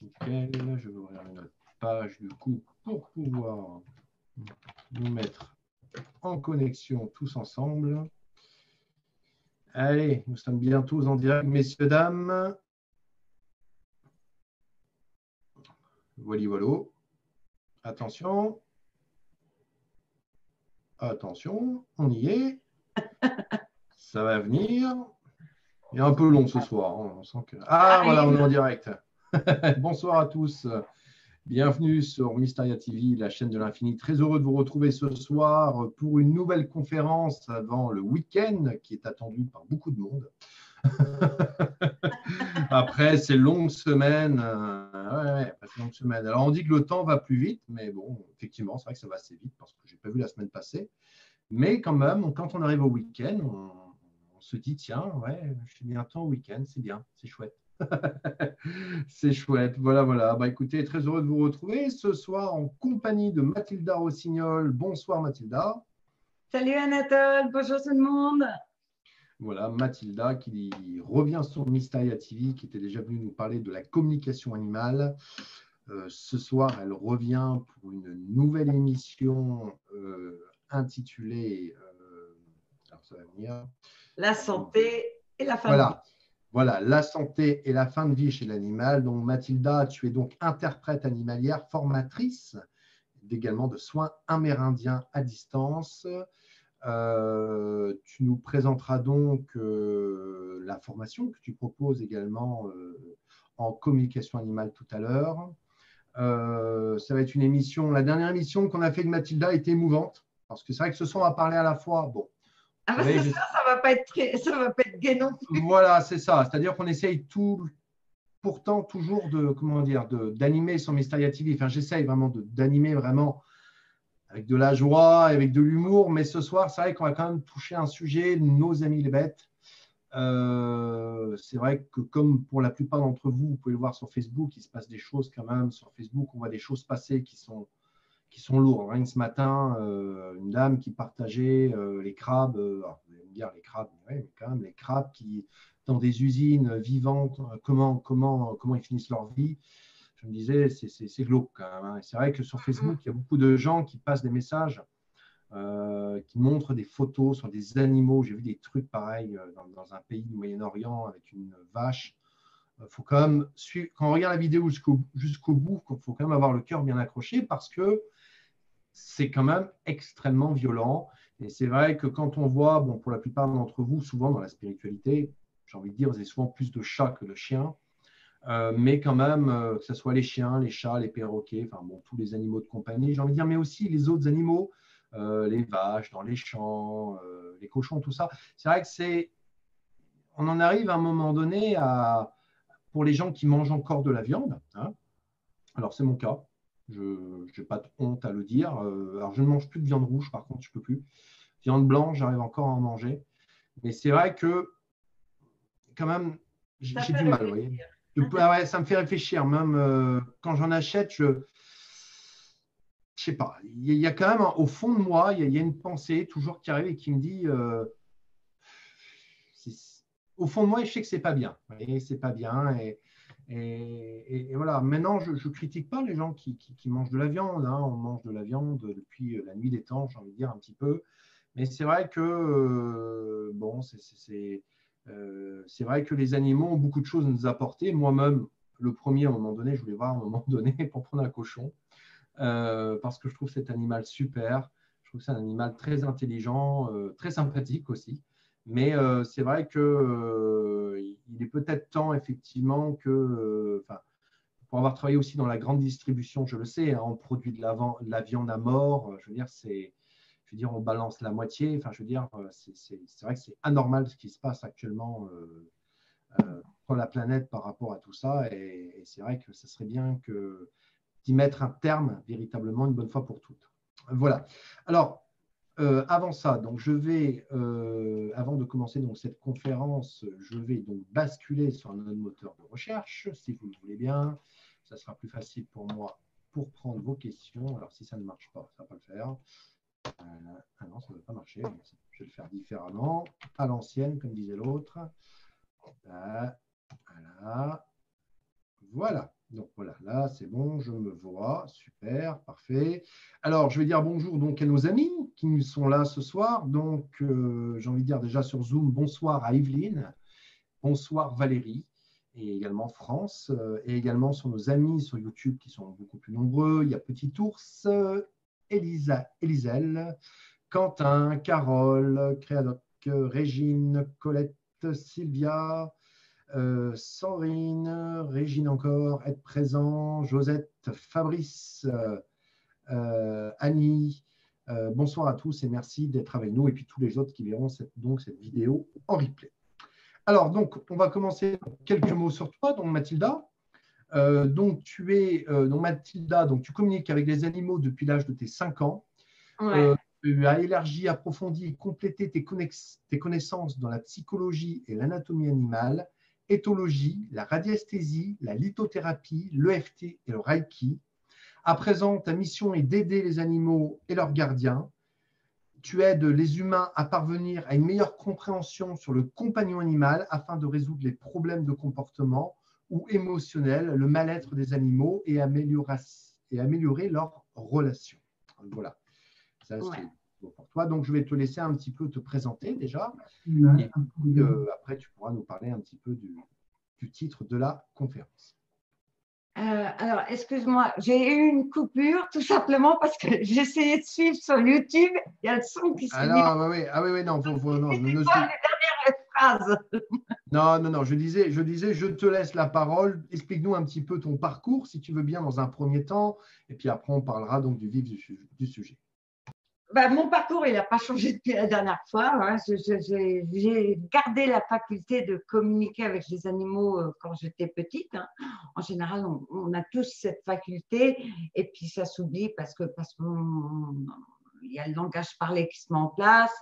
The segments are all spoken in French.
Nickel. Je vais ouvrir notre page du coup pour pouvoir nous mettre en connexion tous ensemble. Allez, nous sommes bientôt en direct, messieurs, dames. Voilà, voilà. Attention. Attention, on y est. Ça va venir. Il est un peu long ce soir. Hein, on sent que... Ah, voilà, on est en direct. Bonsoir à tous. Bienvenue sur Mysteria TV, la chaîne de l'infini. Très heureux de vous retrouver ce soir pour une nouvelle conférence avant le week-end qui est attendu par beaucoup de monde. Après ces longues semaines, euh, ouais, longues semaines. Alors on dit que le temps va plus vite, mais bon, effectivement, c'est vrai que ça va assez vite parce que je n'ai pas vu la semaine passée. Mais quand même, quand on arrive au week-end, on, on, se dit tiens, ouais, je suis bientôt au week-end, c'est bien, c'est chouette. C'est chouette. Voilà, voilà. Bah, écoutez, très heureux de vous retrouver ce soir en compagnie de Mathilda Rossignol. Bonsoir Mathilda. Salut Anatole, bonjour tout le monde. Voilà, Mathilda qui revient sur Mysteria TV, qui était déjà venue nous parler de la communication animale. Euh, ce soir, elle revient pour une nouvelle émission euh, intitulée euh, alors ça va venir, La santé et la fin voilà. Voilà, la santé et la fin de vie chez l'animal. Donc, Mathilda, tu es donc interprète animalière, formatrice également de soins amérindiens à distance. Euh, tu nous présenteras donc euh, la formation que tu proposes également euh, en communication animale tout à l'heure. ça va être une émission, la dernière émission qu'on a fait de Mathilda était émouvante, parce que c'est vrai que ce soir, on va parler à la fois, bon, ah bah, ça, ça va pas être ça va pas être gai non plus. Voilà, c'est ça. C'est-à-dire qu'on essaye tout, pourtant toujours de, comment dire, d'animer son Mysteria TV. Enfin, j'essaye vraiment d'animer vraiment avec de la joie, avec de l'humour. Mais ce soir, c'est vrai qu'on va quand même toucher un sujet, nos amis les bêtes. Euh, c'est vrai que comme pour la plupart d'entre vous, vous pouvez le voir sur Facebook, il se passe des choses quand même. Sur Facebook, on voit des choses passer qui sont sont lourds. Rien que ce matin, euh, une dame qui partageait euh, les crabes, euh, vous allez me dire les crabes, mais quand même les crabes qui, dans des usines vivantes, comment, comment, comment ils finissent leur vie. Je me disais, c'est glauque quand même. Hein. C'est vrai que sur Facebook, il y a beaucoup de gens qui passent des messages, qui montrent des photos sur des animaux. J'ai vu des trucs pareils dans, un pays du Moyen-Orient avec une vache faut quand même quand on regarde la vidéo jusqu'au jusqu'au bout, il faut quand même avoir le cœur bien accroché parce que c'est quand même extrêmement violent. Et c'est vrai que quand on voit, bon, pour la plupart d'entre vous, souvent dans la spiritualité, j'ai envie de dire, vous avez souvent plus de chats que de chiens. Euh, mais quand même, euh, que ce soit les chiens, les chats, les perroquets, enfin bon, tous les animaux de compagnie, j'ai envie de dire, mais aussi les autres animaux, euh, les vaches dans les champs, les cochons, tout ça. C'est vrai que c'est, on en arrive à un moment donné à, pour les gens qui mangent encore de la viande. Hein. alors c'est mon cas. Je n'ai pas de honte à le dire. Euh, alors, je ne mange plus de viande rouge, par contre, je ne peux plus. Viande blanche, j'arrive encore à en manger. Mais c'est vrai que, quand même, j'ai du mal. Voyez. Ah ça me fait réfléchir. Même euh, quand j'en achète, je ne sais pas. Il y, a quand même, au fond de moi, il y, a une pensée toujours qui arrive et qui me dit euh, au fond de moi, je sais que c'est pas bien. C'est pas bien. Et, et, voilà, maintenant, je ne critique pas les gens qui, mangent de la viande. Hein. On mange de la viande depuis la nuit des temps, j'ai envie de dire un petit peu. Mais c'est vrai que, euh, bon, euh, c'est vrai que les animaux ont beaucoup de choses à nous apporter. Moi-même, le premier, à un moment donné, je voulais voir à un moment donné pour prendre un cochon, euh, parce que je trouve cet animal super. Je trouve que c'est un animal très intelligent, très sympathique aussi. Mais euh, c'est vrai qu'il euh, est peut-être temps, effectivement, que, euh, pour avoir travaillé aussi dans la grande distribution, je le sais, hein, on produit de la, viande à mort. Je veux dire, c'est, je veux dire, on balance la moitié. Enfin, je veux dire, c'est vrai que c'est anormal ce qui se passe actuellement pour la planète par rapport à tout ça. Et, c'est vrai que ce serait bien d'y mettre un terme véritablement une bonne fois pour toutes. Voilà. Alors, euh, avant ça, donc je vais, euh, avant de commencer donc cette conférence, je vais donc basculer sur un autre moteur de recherche, si vous le voulez bien. Ça sera plus facile pour moi pour prendre vos questions. Alors si ça ne marche pas, ça ne va pas le faire. Euh, ah non, ça ne va pas marcher. Je vais le faire différemment, à l'ancienne, comme disait l'autre. Voilà. Voilà. Donc voilà, là c'est bon, je me vois, super, parfait. Alors je vais dire bonjour donc à nos amis qui sont là ce soir. Donc euh, j'ai envie de dire déjà sur Zoom, bonsoir à Evelyne, bonsoir Valérie et également France, euh, et également sur nos amis sur YouTube qui sont beaucoup plus nombreux. Il y a Petit Ours, Elisa, Eliselle, Quentin, Carole, Créadoc, Régine, Colette, Sylvia, euh, Sandrine, Régine encore, être présent, Josette, Fabrice, euh, euh, Annie. bonsoir à tous et merci d'être avec nous et puis tous les autres qui verront cette, donc cette vidéo en replay. Alors, donc, on va commencer quelques mots sur toi, donc Mathilda. donc, tu es, donc Mathilda, donc tu communiques avec les animaux depuis l'âge de tes 5 ans. tu as élargi, approfondi et complété tes, tes connaissances dans la psychologie et l'anatomie animale éthologie, la radiesthésie, la lithothérapie, l'EFT et le Reiki. À présent, ta mission est d'aider les animaux et leurs gardiens. Tu aides les humains à parvenir à une meilleure compréhension sur le compagnon animal afin de résoudre les problèmes de comportement ou émotionnels, le mal-être des animaux et améliorer, et améliorer leurs relations. Voilà. Pour toi. Donc, je vais te laisser un petit peu te présenter déjà. Et puis, euh, après, tu pourras nous parler un petit peu du, titre de la conférence. Euh, alors, excuse-moi, j'ai eu une coupure tout simplement parce que j'essayais de suivre sur YouTube. Il y a le son qui se Alors, oui, oui, ah oui, oui, non, faut, non, ne, phrases? Non, non, non, je disais, je disais, je te laisse la parole. Explique-nous un petit peu ton parcours, si tu veux bien, dans un premier temps, et puis après, on parlera donc du vif du sujet. Bah, mon parcours, il n'a pas changé depuis la dernière fois. Hein. J'ai gardé la faculté de communiquer avec les animaux euh, quand j'étais petite. Hein. En général, on, a tous cette faculté et puis ça s'oublie parce que parce qu'il y a le langage parlé qui se met en place,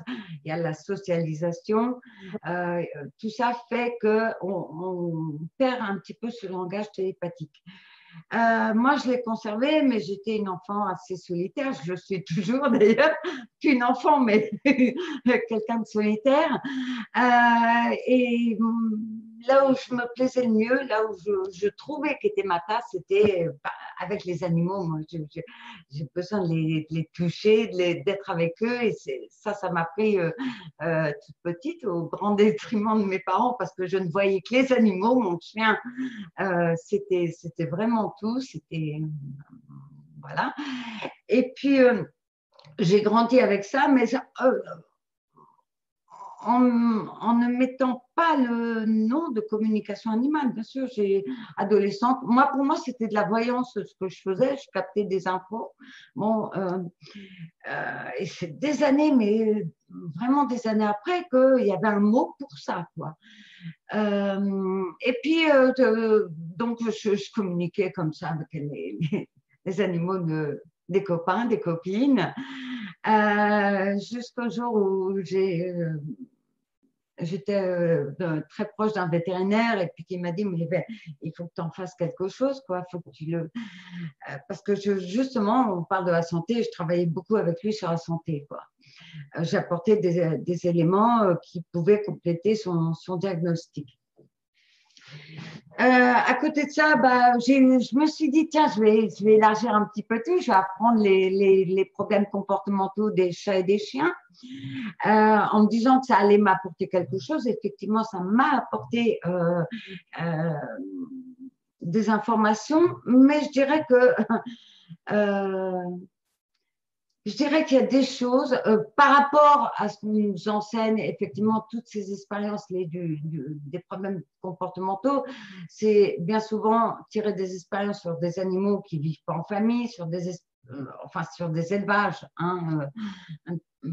il y a la socialisation. Euh, tout ça fait qu'on on perd un petit peu ce langage télépathique. Euh, moi, je l'ai conservé, mais j'étais une enfant assez solitaire. Je suis toujours d'ailleurs qu'une enfant, mais quelqu'un de solitaire. Euh, et là où je me plaisais le mieux, là où je, trouvais qu'était ma place, c'était bah, avec les animaux. Moi, j'ai besoin de les, toucher, d'être avec eux. Et ça, ça m'a pris euh, euh, toute petite, au grand détriment de mes parents, parce que je ne voyais que les animaux. Mon chien, euh, c'était vraiment tout. C'était. Voilà. Et puis, j'ai grandi avec ça, mais en, ne mettant pas le nom de communication animale. Bien sûr, j'ai adolescente. Moi, pour moi, c'était de la voyance ce que je faisais. Je captais des infos. Bon, euh, euh, et c'est des années, mais vraiment des années après, qu'il y avait un mot pour ça, quoi. Euh, et puis, donc, je, communiquais comme ça avec les, animaux des copains, des copines, jusqu'au jour où j'ai j'étais euh, très proche d'un vétérinaire et puis qui m'a dit il faut que tu en fasses quelque chose quoi. Euh, parce que justement on parle de la santé je travaillais beaucoup avec lui sur la santé euh, j'apportais des, éléments qui pouvaient compléter son diagnostic euh, à côté de ça, bah, je me suis dit, tiens, je vais, je vais élargir un petit peu tout, je vais apprendre les, les, problèmes comportementaux des chats et des chiens, euh, en me disant que ça allait m'apporter quelque chose. Effectivement, ça m'a apporté euh, des informations, mais je dirais que je dirais qu'il y a des choses euh, par rapport à ce qu'on nous enseigne, effectivement, toutes ces expériences des problèmes comportementaux, c'est bien souvent tirer des expériences sur des animaux qui vivent pas en famille, sur des, euh, enfin, sur des élevages. Hein, euh,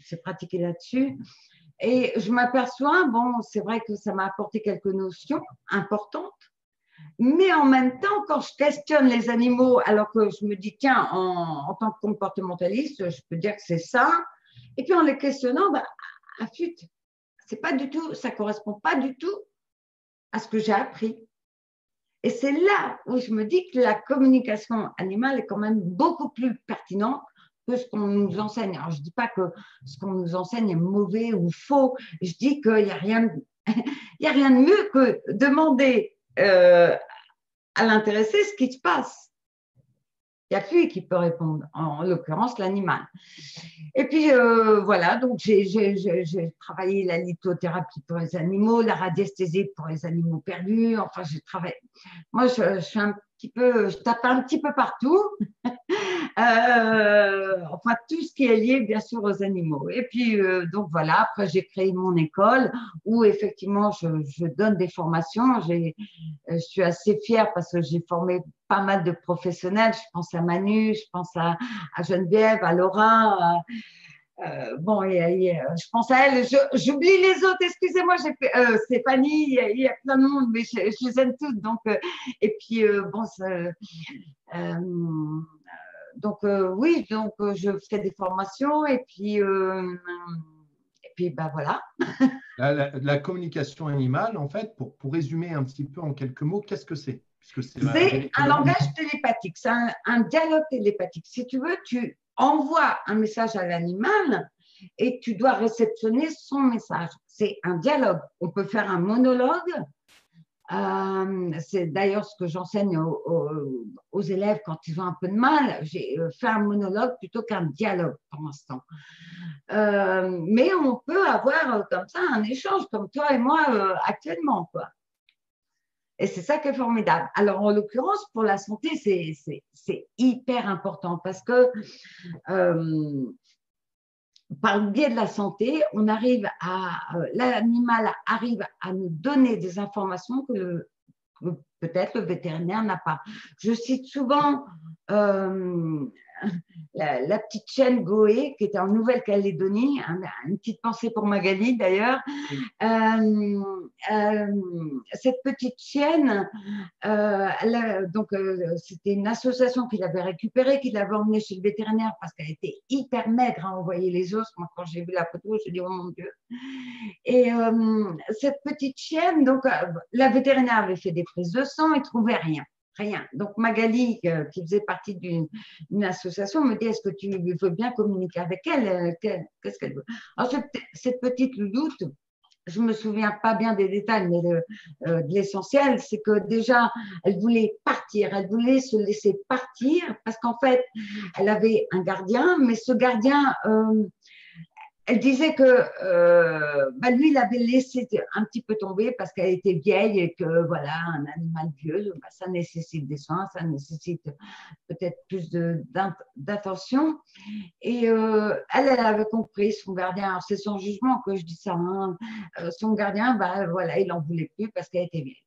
c'est pratiqué là-dessus. Et je m'aperçois, bon, c'est vrai que ça m'a apporté quelques notions importantes, mais en même temps, quand je questionne les animaux, alors que je me dis, tiens, en, tant que comportementaliste, je peux dire que c'est ça. Et puis en les questionnant, bah, affûte, c'est pas du tout, ça correspond pas du tout à ce que j'ai appris. Et c'est là où je me dis que la communication animale est quand même beaucoup plus pertinente que ce qu'on nous enseigne. Alors, je ne dis pas que ce qu'on nous enseigne est mauvais ou faux. Je dis qu'il n'y a rien, il y a rien de mieux que demander euh, à l'intéresser ce qui se passe. Il n'y a que lui qui peut répondre, en l'occurrence l'animal. Et puis euh, voilà, donc j'ai travaillé la lithothérapie pour les animaux, la radiesthésie pour les animaux perdus. Enfin, j'ai travaillé. Moi, je, suis un petit peu, je tape un petit peu partout. Euh, enfin, tout ce qui est lié, bien sûr, aux animaux. Et puis, euh, donc voilà, après, j'ai créé mon école où, effectivement, je, donne des formations. Je suis assez fière parce que j'ai formé pas mal de professionnels. Je pense à Manu, je pense à, à Geneviève, à Laura. Euh, bon, je pense à elle, j'oublie les autres, excusez-moi, euh, Stéphanie, il y, a, plein de monde, mais je, les aime toutes. Donc, euh, et puis, euh, bon, donc oui, donc je fais des formations et puis, et puis ben voilà. la, communication animale, en fait, pour, pour résumer un petit peu en quelques mots, qu'est-ce que c'est? C'est un langage télépathique, c'est un, un dialogue télépathique. Si tu veux, tu envoie un message à l'animal et tu dois réceptionner son message. C'est un dialogue. On peut faire un monologue. Euh, c'est d'ailleurs ce que j'enseigne aux, élèves quand ils ont un peu de mal. J'ai euh, fait un monologue plutôt qu'un dialogue pour l'instant. Euh, mais on peut avoir comme ça un échange comme toi et moi actuellement. Quoi. Et c'est ça qui est formidable. Alors, en l'occurrence, pour la santé, c'est hyper important parce que par le biais de la santé, on arrive à, euh, l'animal arrive à nous donner des informations que, peut-être le vétérinaire n'a pas. Je cite souvent euh, la, petite chaîne Goé, qui était en Nouvelle-Calédonie, une petite pensée pour Magali d'ailleurs. Euh, euh, cette petite chienne, euh, donc c'était une association qu'il avait récupérée, qu'il avait emmenée chez le vétérinaire parce qu'elle était hyper maigre à envoyer les os. Moi, quand j'ai vu la photo, je me dit oh mon Dieu. Et cette petite chienne, donc la vétérinaire avait fait des prises de sang et trouvait rien rien. Donc Magali, euh, qui faisait partie d'une association, me dit est-ce que tu veux bien communiquer avec elle euh, Qu'est-ce qu'elle veut? Alors, cette, petite louloute, je me souviens pas bien des détails, mais de, euh, l'essentiel, c'est que déjà, elle voulait partir, elle voulait se laisser partir parce qu'en fait, elle avait un gardien, mais ce gardien elle disait que euh, bah, lui, il avait laissé un petit peu tomber parce qu'elle était vieille et que voilà, un animal vieux, bah, ça nécessite des soins, ça nécessite peut-être plus d'attention. Et euh, elle, elle avait compris son gardien. C'est son jugement que je dis ça. Hein. Euh, son gardien, bah, voilà, il n'en voulait plus parce qu'elle était vieille.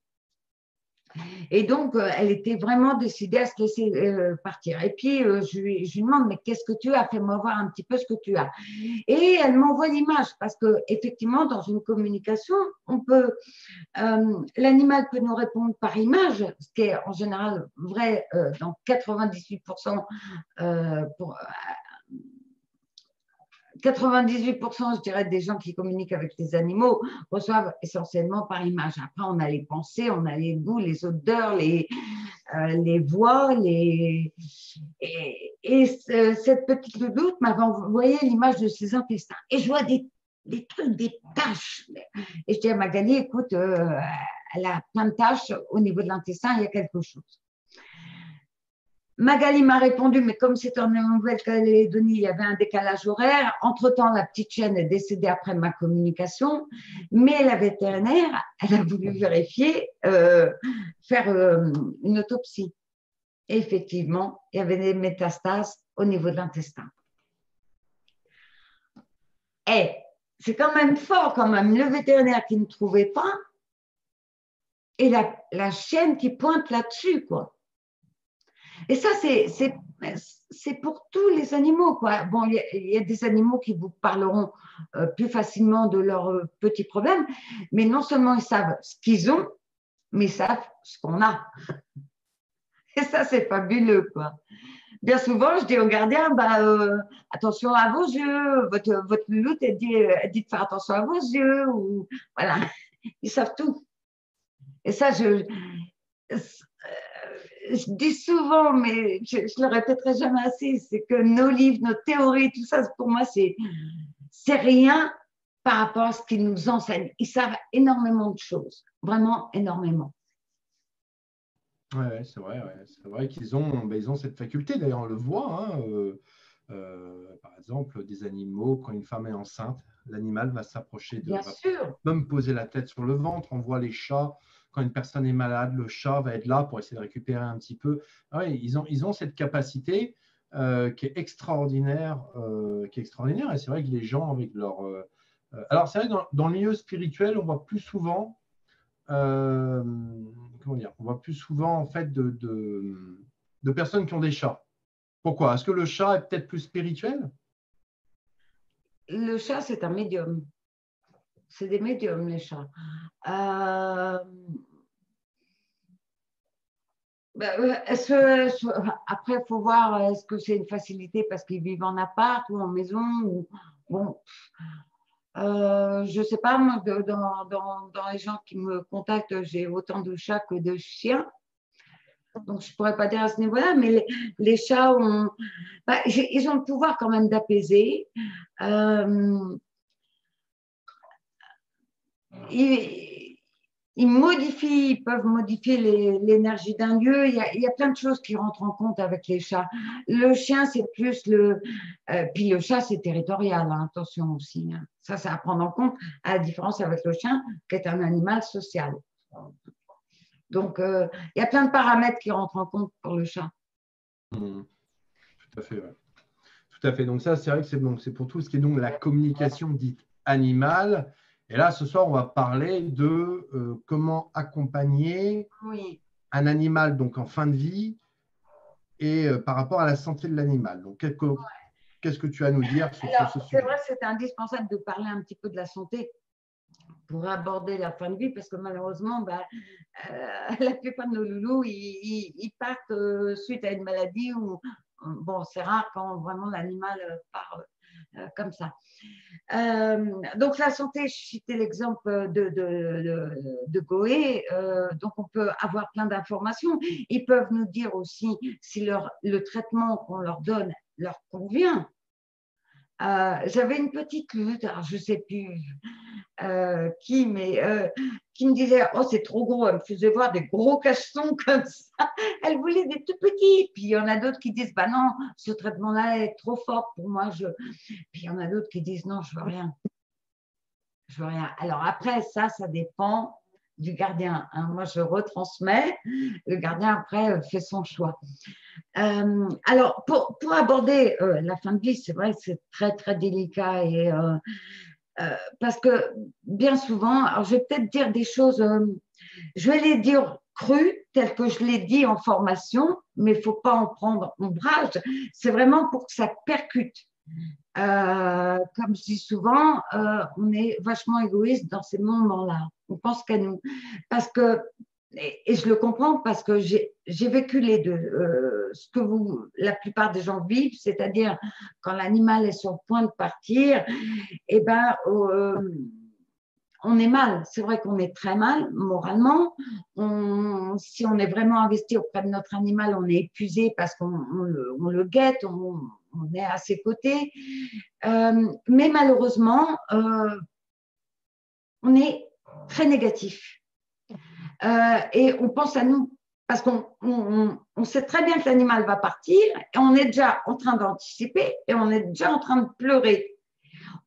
Et donc, euh, elle était vraiment décidée à se laisser euh, partir. Et puis, euh, je, lui, demande, mais qu'est-ce que tu as? Fais-moi voir un petit peu ce que tu as. Et elle m'envoie l'image, parce que effectivement, dans une communication, l'animal peut nous répondre par image, ce qui est en général vrai dans 98% pour, 98%, je dirais, des gens qui communiquent avec les animaux reçoivent essentiellement par image. Après, on a les pensées, on a les goûts, les odeurs, les, euh, les voix, les... Et, cette petite louloute m'avait envoyé l'image de ses intestins. Et je vois des, des trucs, des taches. Et je dis à Magali, écoute, euh, elle a plein de taches au niveau de l'intestin, il y a quelque chose. Magali m'a répondu, mais comme c'est en Nouvelle-Calédonie, il y avait un décalage horaire. Entre-temps, la petite chienne est décédée après ma communication, mais la vétérinaire, elle a voulu vérifier, euh, faire euh, une autopsie. Et effectivement, il y avait des métastases au niveau de l'intestin. Et c'est quand même fort, quand même, le vétérinaire qui ne trouvait pas et la, la chienne qui pointe là-dessus, quoi. Et ça, c'est pour tous les animaux. Quoi. Bon, il y, a des animaux qui vous parleront euh, plus facilement de leurs euh, petits problèmes, mais non seulement ils savent ce qu'ils ont, mais ils savent ce qu'on a. Et ça, c'est fabuleux. Quoi. Bien souvent, je dis aux gardiens, bah, euh, attention à vos yeux, votre, votre louloute, elle dit, elle dit de faire attention à vos yeux. Ou, voilà, ils savent tout. Et ça, je, je dis souvent, mais je, ne le répéterai jamais assez, c'est que nos livres, nos théories, tout ça, pour moi, c'est, rien par rapport à ce qu'ils nous enseignent. Ils savent énormément de choses, vraiment énormément. Ouais, c'est vrai, c'est vrai qu'ils ont, ben, ils ont cette faculté. D'ailleurs, on le voit. Hein, euh, euh, par exemple, des animaux, quand une femme est enceinte, l'animal va s'approcher de. Bien sûr. Même poser la tête sur le ventre. On voit les chats. Quand une personne est malade, le chat va être là pour essayer de récupérer un petit peu. Ah ils, ont, ils ont cette capacité euh, qui est extraordinaire, qui est extraordinaire. Et c'est vrai que les gens avec leur alors, c'est vrai, dans, dans, le milieu spirituel, on voit plus souvent euh, comment dire, on voit plus souvent en fait de, de, personnes qui ont des chats. Pourquoi? Est-ce que le chat est peut-être plus spirituel? Le chat, c'est un médium. C'est des médiums, les chats. Euh, ben, après, il faut voir, est-ce que c'est une facilité parce qu'ils vivent en appart ou en maison ou, Bon, euh, je ne sais pas, moi, dans, dans, les gens qui me contactent, j'ai autant de chats que de chiens. Donc, je ne pourrais pas dire à ce niveau-là, mais les, chats ont, bah, ils ont le pouvoir quand même d'apaiser. Euh, modifient, ils peuvent modifier l'énergie d'un lieu. Il y, a, plein de choses qui rentrent en compte avec les chats. Le chien, c'est plus le. Euh, puis le chat, c'est territorial, hein, attention aussi. Hein. Ça, c'est à prendre en compte, à la différence avec le chien, qui est un animal social. Donc, euh, il y a plein de paramètres qui rentrent en compte pour le chat. Mmh. Tout à fait, ouais. Tout à fait. Donc, ça, c'est vrai que c'est pour tout ce qui est donc la communication dite animale. Et là, ce soir, on va parler de euh, comment accompagner un animal donc en fin de vie et euh, par rapport à la santé de l'animal. Donc, qu'est-ce que tu as à nous dire sur, ce sujet? C'est vrai, c'est indispensable de parler un petit peu de la santé pour aborder la fin de vie, parce que malheureusement, bah, euh, la plupart de nos loulous, ils, partent suite à une maladie ou bon, c'est rare quand vraiment l'animal part comme ça. Euh, donc la santé, je citais l'exemple de, de, de, Goé, euh, donc on peut avoir plein d'informations. Ils peuvent nous dire aussi si leur, le traitement qu'on leur donne leur convient. Euh, j'avais une petite lutte, je ne sais plus euh, qui, mais euh, qui me disait Oh, c'est trop gros. Elle me faisait voir des gros cachetons comme ça. Elle voulait des tout petits. Puis il y en a d'autres qui disent Bah non, ce traitement-là est trop fort pour moi. Puis il y en a d'autres qui disent Non, je veux rien. Je veux rien. Alors après, ça, ça dépend du gardien. Hein. Moi, je retransmets. Le gardien, après, fait son choix. Euh, alors, pour, pour aborder euh, la fin de vie, c'est vrai que c'est très, très délicat et euh, parce que bien souvent, alors je vais peut-être dire des choses, je vais les dire crues, telles que je l'ai dit en formation, mais il ne faut pas en prendre ombrage. C'est vraiment pour que ça percute. comme je dis souvent, on est vachement égoïste dans ces moments-là. On pense qu'à nous. Parce que et, je le comprends parce que j'ai vécu les deux. Euh, ce que la plupart des gens vivent, c'est-à-dire quand l'animal est sur le point de partir, eh ben, euh, on est mal. C'est vrai qu'on est très mal moralement. si on est vraiment investi auprès de notre animal, on est épuisé parce qu'on le, guette, on, est à ses côtés. Euh, mais malheureusement, on est très négatif. Euh, et on pense à nous parce qu'on on, sait très bien que l'animal va partir et on est déjà en train d'anticiper et on est déjà en train de pleurer.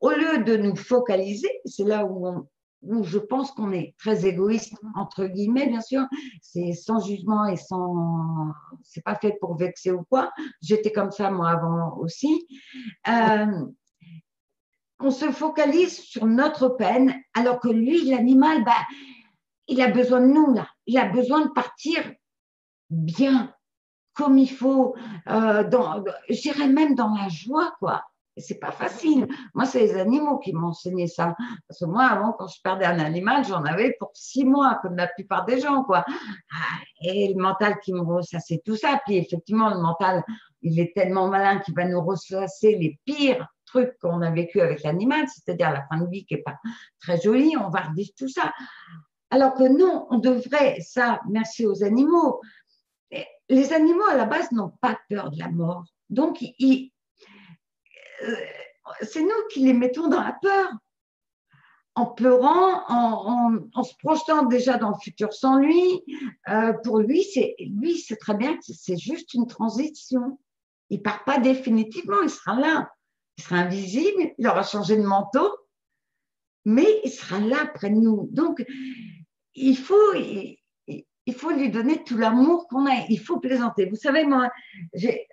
Au lieu de nous focaliser, c'est là où, où je pense qu'on est très égoïste, entre guillemets, bien sûr, c'est sans jugement et sans. C'est pas fait pour vexer ou quoi. J'étais comme ça, moi, avant aussi. Euh, on se focalise sur notre peine, alors que lui, l'animal, bah, il a besoin de nous, là. Il a besoin de partir bien, comme il faut, euh, même dans la joie, quoi. C'est pas facile. Moi, c'est les animaux qui m'ont enseigné ça. Parce que moi, avant, quand je perdais un animal, j'en avais pour six mois, comme la plupart des gens, quoi. Ah, et le mental qui me c'est tout ça. Puis effectivement, le mental, il est tellement malin qu'il va nous ressasser les pires trucs qu'on a vécu avec l'animal, c'est-à-dire la fin de vie qui est pas très jolie. On va redire tout ça. Alors que non, on devrait, ça, merci aux animaux. Les animaux, à la base, n'ont pas peur de la mort. Donc, euh, c'est nous qui les mettons dans la peur. en pleurant, en, se projetant déjà dans le futur sans lui. Euh, pour lui, c'est lui, c'est très bien que c'est juste une transition. Il part pas définitivement, il sera là. Il sera invisible, il aura changé de manteau, mais il sera là près de nous. Donc, il faut, il, faut lui donner tout l'amour qu'on a. Il faut plaisanter. Vous savez, moi, j'ai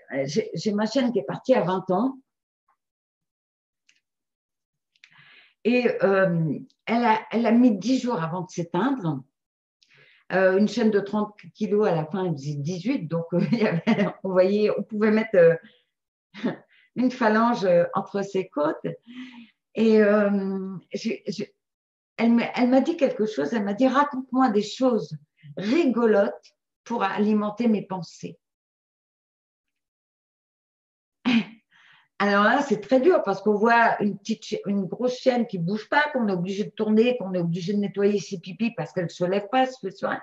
ma chaîne qui est partie à 20 ans. Et euh, elle, a, elle, a, mis 10 jours avant de s'éteindre. Euh, une chaîne de 30 kilos, à la fin, elle faisait 18. Donc, euh, on, voyait, on pouvait mettre une phalange entre ses côtes. Et elle m'a dit quelque chose. Elle m'a dit raconte-moi des choses rigolotes pour alimenter mes pensées. Alors là, c'est très dur parce qu'on voit une une grosse chienne qui bouge pas, qu'on est obligé de tourner, qu'on est obligé de nettoyer ses pipis parce qu'elle se lève pas, fait soin.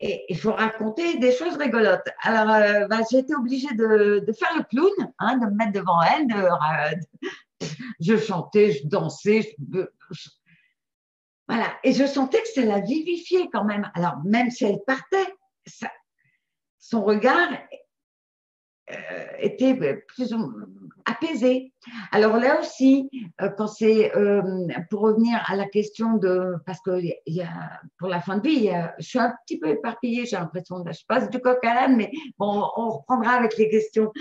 Et il faut raconter des choses rigolotes. Alors, euh, bah, j'ai été obligée de, faire le clown, hein, de me mettre devant elle. De, je chantais, je dansais. Voilà. Et je sentais que ça la vivifiait quand même. Alors, même si elle partait, son regard était plus ou apaisé. Alors là aussi, euh, quand c'est euh, pour revenir à la question de parce que y a, pour la fin de vie, je suis un petit peu éparpillée, j'ai l'impression, je passe du coq à l'âne, mais bon, on reprendra avec les questions.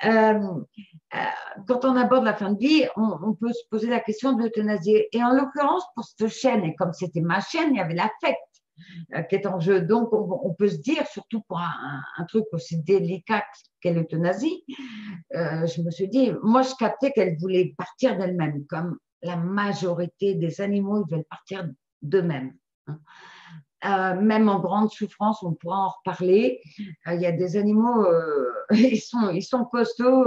quand on aborde la fin de vie, on, peut se poser la question de l'euthanasie. Et en l'occurrence, pour cette chaîne, et comme c'était ma chaîne, il y avait l'affect euh, qui est en jeu. Donc, on, peut se dire, surtout pour un, truc aussi délicat qu'est l'euthanasie, euh, je me suis dit, moi, je captais qu'elle voulait partir d'elle-même, comme la majorité des animaux, ils veulent partir d'eux-mêmes. Hein. Euh, même en grande souffrance, on pourra en reparler. Il y a des animaux, ils sont costauds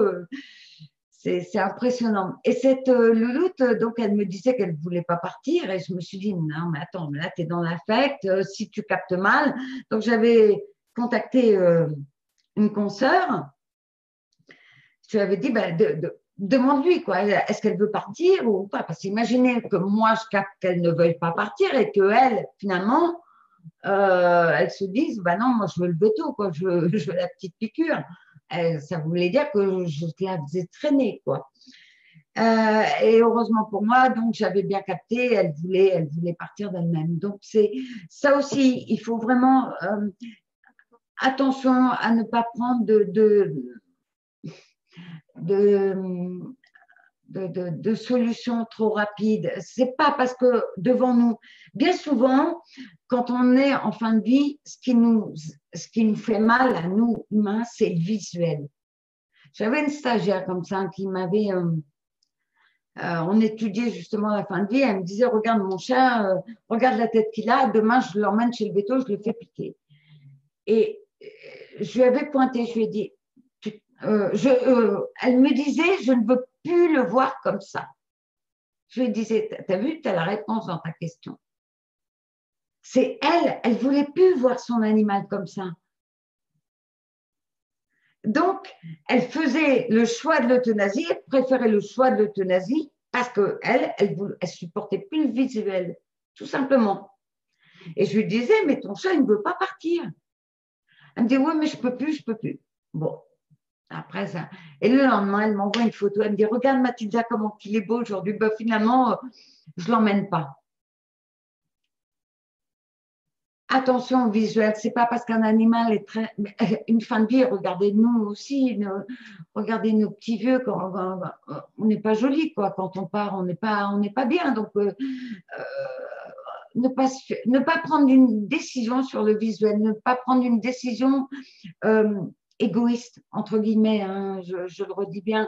c'est impressionnant. Et cette euh, louloute, donc, elle me disait qu'elle ne voulait pas partir. Et je me suis dit, non, mais attends, là, tu es dans l'affect, euh, si tu captes mal. Donc, j'avais contacté euh, une consoeur. Je lui avais dit, ben, demande-lui, quoi. Est-ce qu'elle veut partir ou pas? Parce qu'imaginez que moi, je capte qu'elle ne veuille pas partir et qu'elle, finalement, elle se dise, ben non, moi, je veux le veto, quoi. Je veux la petite piqûre ça voulait dire que je la faisais traîner, quoi. Euh, et heureusement pour moi, donc j'avais bien capté, elle voulait, elle voulait partir d'elle-même. Donc c'est ça aussi, il faut vraiment euh, attention à ne pas prendre de, de, solutions trop rapides. C'est pas parce que devant nous, bien souvent, quand on est en fin de vie, ce qui nous, ce qui nous fait mal à nous humains, c'est le visuel. J'avais une stagiaire comme ça qui m'avait, euh, euh, on étudiait justement la fin de vie, elle me disait regarde mon chat, euh, regarde la tête qu'il a, demain je l'emmène chez le veto, je le fais piquer. Et je lui avais pointé, je lui ai dit, elle me disait je ne veux pu le voir comme ça. Je lui disais, tu as vu, tu as la réponse dans ta question. C'est elle, elle voulait plus voir son animal comme ça. Donc, elle faisait le choix de l'euthanasie, elle préférait le choix de l'euthanasie parce qu'elle, elle, elle, supportait plus le visuel, tout simplement. Et je lui disais, mais ton chat, il ne veut pas partir. Elle me dit, oui, mais je peux plus, je peux plus. Bon, après ça. Et le lendemain, elle m'envoie une photo. Elle me dit Regarde Mathilda, comment il est beau aujourd'hui. Ben, finalement, je ne l'emmène pas. Attention au visuel, c'est pas parce qu'un animal est très. Une fin de vie, regardez nous aussi, regardez nos petits vieux, on n'est pas joli, quoi. Quand on part, on n'est pas, bien. Donc, euh, euh, ne, pas, prendre une décision sur le visuel, ne pas prendre une décision euh, égoïste, entre guillemets, hein, je, le redis bien,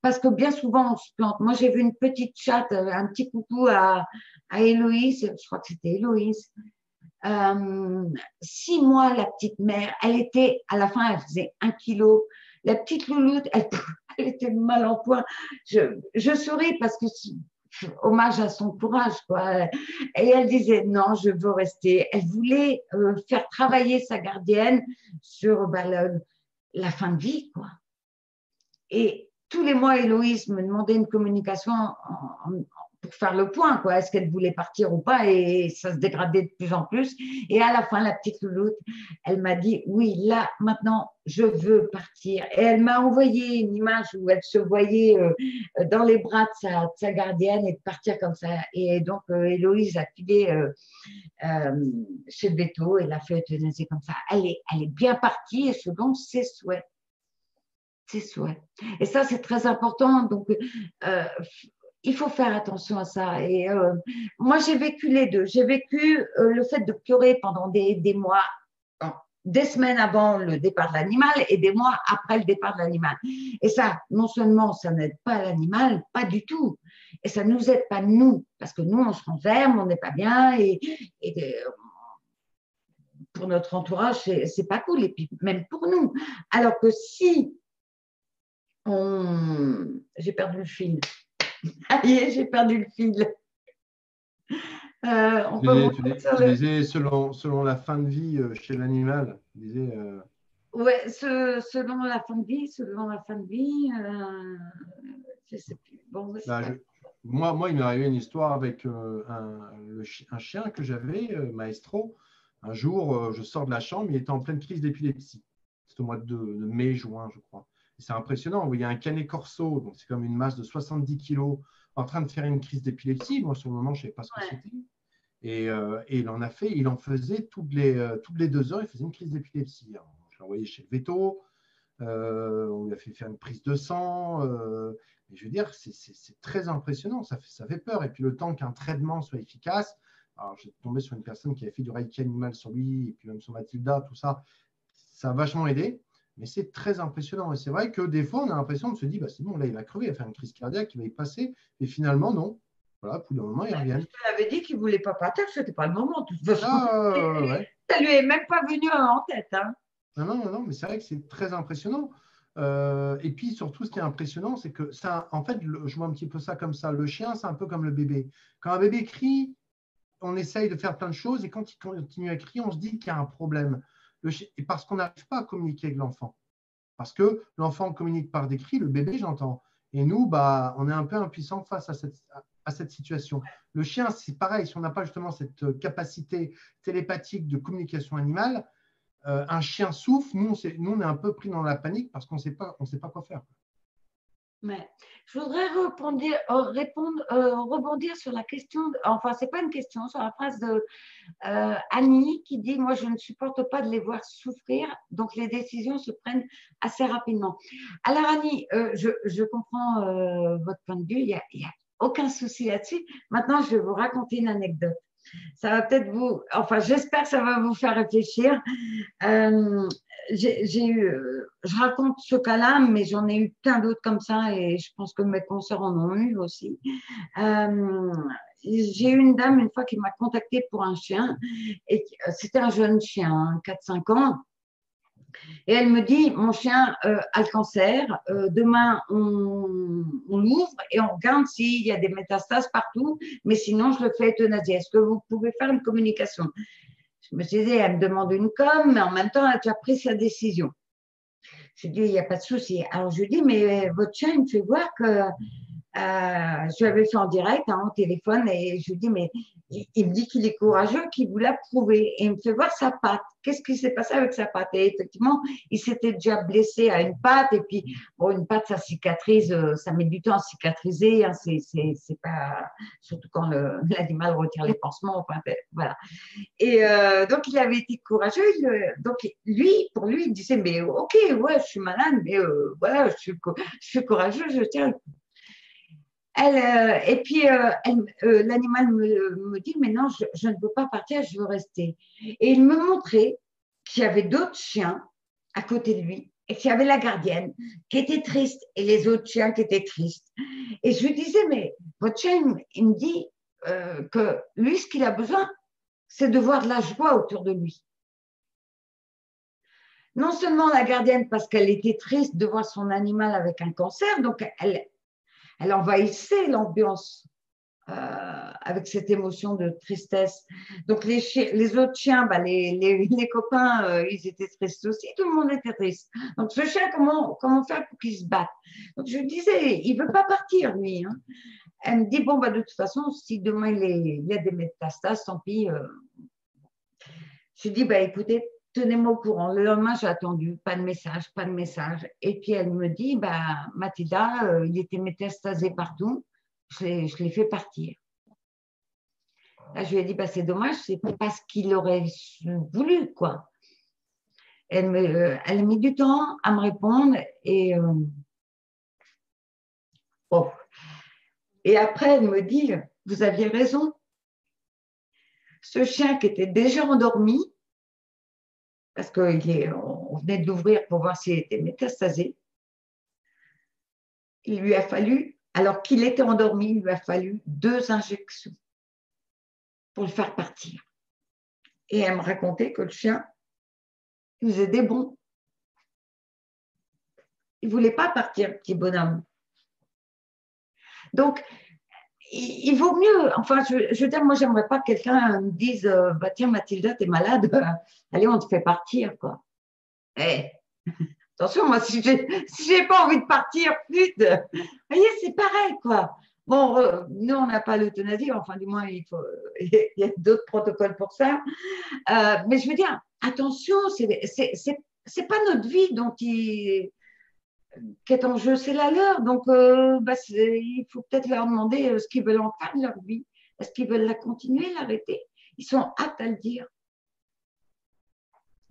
parce que bien souvent on se plante. Moi, j'ai vu une petite chatte, un petit coucou à, à Héloïse, je crois que c'était Héloïse. Euh, six mois, la petite mère, elle était, à la fin, elle faisait un kilo. La petite louloute, elle, était mal en point. Je, souris parce que hommage à son courage, quoi. Et elle disait non, je veux rester. Elle voulait euh, faire travailler sa gardienne sur bah, la fin de vie, quoi. Et tous les mois, Héloïse me demandait une communication pour faire le point, quoi. Est-ce qu'elle voulait partir ou pas? Et ça se dégradait de plus en plus. Et à la fin, la petite louloute, elle m'a dit oui, là, maintenant, je veux partir. Et elle m'a envoyé une image où elle se voyait euh, dans les bras de sa, gardienne et de partir comme ça. Et donc, euh, Héloïse a filé euh, chez le veto et l'a fait euthanasier comme ça. Elle est, elle est bien partie et selon ses souhaits. Ses souhaits. Et ça, c'est très important. Donc, il faut faire attention à ça. Et euh, moi, j'ai vécu les deux. J'ai vécu euh, le fait de pleurer pendant des, mois, des semaines avant le départ de l'animal et des mois après le départ de l'animal. Et ça, non seulement ça n'aide pas l'animal, pas du tout. Et ça ne nous aide pas nous, parce que nous, on se renferme, on n'est pas bien et, pour notre entourage, c'est pas cool. Et puis même pour nous. Alors que si. J'ai perdu le fil. Ah, j'ai perdu le fil. Euh, on tu, disais, selon, selon la fin de vie euh, chez l'animal. Euh... Ouais, selon la fin de vie, selon la fin de vie, euh, je sais plus. Bah, moi, moi, il m'est arrivé une histoire avec un, un, chien que j'avais, Maestro. Un jour, je sors de la chambre, il était en pleine crise d'épilepsie. C'était au mois de, de mai, juin, je crois. C'est impressionnant. Il y a un canet corso, donc c'est comme une masse de 70 kilos, en train de faire une crise d'épilepsie. Moi, sur le moment, je ne savais pas ce que c'était. Euh, et, il en a fait, il en faisait toutes les, euh, toutes les deux heures, il faisait une crise d'épilepsie. Je l'ai envoyé chez le veto, euh, on lui a fait faire une prise de sang. et je veux dire, c'est très impressionnant, ça fait, ça fait peur. Et puis le temps qu'un traitement soit efficace, alors j'ai tombé sur une personne qui avait fait du reiki animal sur lui, et puis même sur Mathilda, tout ça, ça a vachement aidé. Mais c'est très impressionnant. Et c'est vrai que des fois, on a l'impression de se dire, bah, c'est bon, là, il va crever, il va faire une crise cardiaque, il va y passer. Et finalement, non. Voilà, pour le moment, il revient. Avais dit qu'il ne voulait pas partir, ce n'était pas le moment. Ah, Ça lui est même pas venu en tête. Hein. Non, non, non, mais c'est vrai que c'est très impressionnant. Euh, et puis surtout, ce qui est impressionnant, c'est que ça, en fait, je vois un petit peu ça comme ça. Le chien, c'est un peu comme le bébé. Quand un bébé crie, on essaye de faire plein de choses, et quand il continue à crier, on se dit qu'il y a un problème et parce qu'on n'arrive pas à communiquer avec l'enfant. Parce que l'enfant communique par des cris, le bébé, j'entends. Et nous, bah, on est un peu impuissant face à cette, situation. Le chien, c'est pareil, si on n'a pas justement cette capacité télépathique de communication animale, euh, un chien souffle, nous, on, nous, on est un peu pris dans la panique parce qu'on ne sait pas quoi faire. Je voudrais euh, répondre euh, rebondir sur la question, enfin, ce n'est pas une question, sur la phrase de euh, Annie qui dit Moi, je ne supporte pas de les voir souffrir, donc les décisions se prennent assez rapidement. Alors, Annie, je, je, comprends votre point de vue, il n'y a, aucun souci là-dessus. Maintenant, je vais vous raconter une anecdote ça va peut-être vous, enfin j'espère que ça va vous faire réfléchir. Euh, euh, je raconte ce cas-là, mais j'en ai eu plein d'autres comme ça et je pense que mes consoeurs en ont eu aussi. Euh, j'ai eu une dame une fois qui m'a contacté pour un chien et c'était un jeune chien, 4-5 ans. Et elle me dit, mon chien euh, a le cancer, euh, demain on, l'ouvre et on regarde s'il y a des métastases partout, mais sinon je le fais euthanasier. Est-ce que vous pouvez faire une communication? Je me suis dit, elle me demande une com, mais en même temps, elle a déjà pris sa décision. Je lui ai dit, il n'y a pas de souci. Alors je lui dis, mais votre chien, il me fait voir que je l'avais fait en direct, hein, au téléphone, et je lui dis, mais il, me dit qu'il est courageux, qu'il vous l'a prouvé. Et il me fait voir sa patte. Qu'est-ce qui s'est passé avec sa patte? Et effectivement, il s'était déjà blessé à une patte, et puis, une patte, ça cicatrise, euh, ça met du temps à cicatriser, hein, c'est pas, surtout quand l'animal retire les pansements, ben, voilà. Et euh, donc, il avait été courageux, donc lui, pour lui, il disait, mais ok, ouais, je suis malade, mais voilà, je suis, courageux, je tiens. Euh, et puis, euh, euh, l'animal me, dit, mais non, je, ne veux pas partir, je veux rester. Et il me montrait qu'il y avait d'autres chiens à côté de lui et qu'il y avait la gardienne qui était triste et les autres chiens qui étaient tristes. Et je lui disais, mais votre chien, il me dit que lui, ce qu'il a besoin, c'est de voir de la joie autour de lui. Non seulement la gardienne, parce qu'elle était triste de voir son animal avec un cancer, donc elle, elle envahissait l'ambiance euh, avec cette émotion de tristesse. Donc les, autres chiens, bah, les, copains, euh, ils étaient tristes aussi, tout le monde était triste. Donc ce chien, comment, faire pour qu'il se batte? Je disais, il veut pas partir lui. Hein. Elle me dit, bon, bah, de toute façon, si demain il, y a des métastases, tant pis. Euh. Je dis, bah, écoutez, tenez-moi au courant. Le lendemain, j'ai attendu, pas de message, pas de message. Et puis elle me dit, bah, Mathilda, il était métastasé partout je l'ai fait partir. Là, je lui ai dit, bah, c'est dommage, c'est pas ce qu'il aurait voulu, quoi. Elle, me, elle a mis du temps à me répondre et, euh, et après, elle me dit, vous aviez raison. Ce chien qui était déjà endormi, parce qu'on venait d'ouvrir pour voir s'il était métastasé, il lui a fallu alors qu'il était endormi, il lui a fallu deux injections pour le faire partir. Et elle me racontait que le chien il faisait des bons. Il ne voulait pas partir, petit bonhomme. Donc, il, vaut mieux, enfin, je, veux dire, moi, j'aimerais pas que quelqu'un me dise, euh, bah, tiens, Mathilda, tu es malade, allez, on te fait partir, quoi. Eh, Attention, moi, si j'ai si pas envie de partir, plus de... Vous voyez, c'est pareil, quoi. Bon, nous, on n'a pas l'euthanasie, enfin, du moins, il, y a d'autres protocoles pour ça. Euh, mais je veux dire, attention, c'est pas notre vie dont il, qui est en jeu, c'est la leur. Donc, euh, bah, il faut peut-être leur demander euh, ce qu'ils veulent en faire de leur vie. Est-ce qu'ils veulent la continuer, l'arrêter? Ils sont aptes à le dire.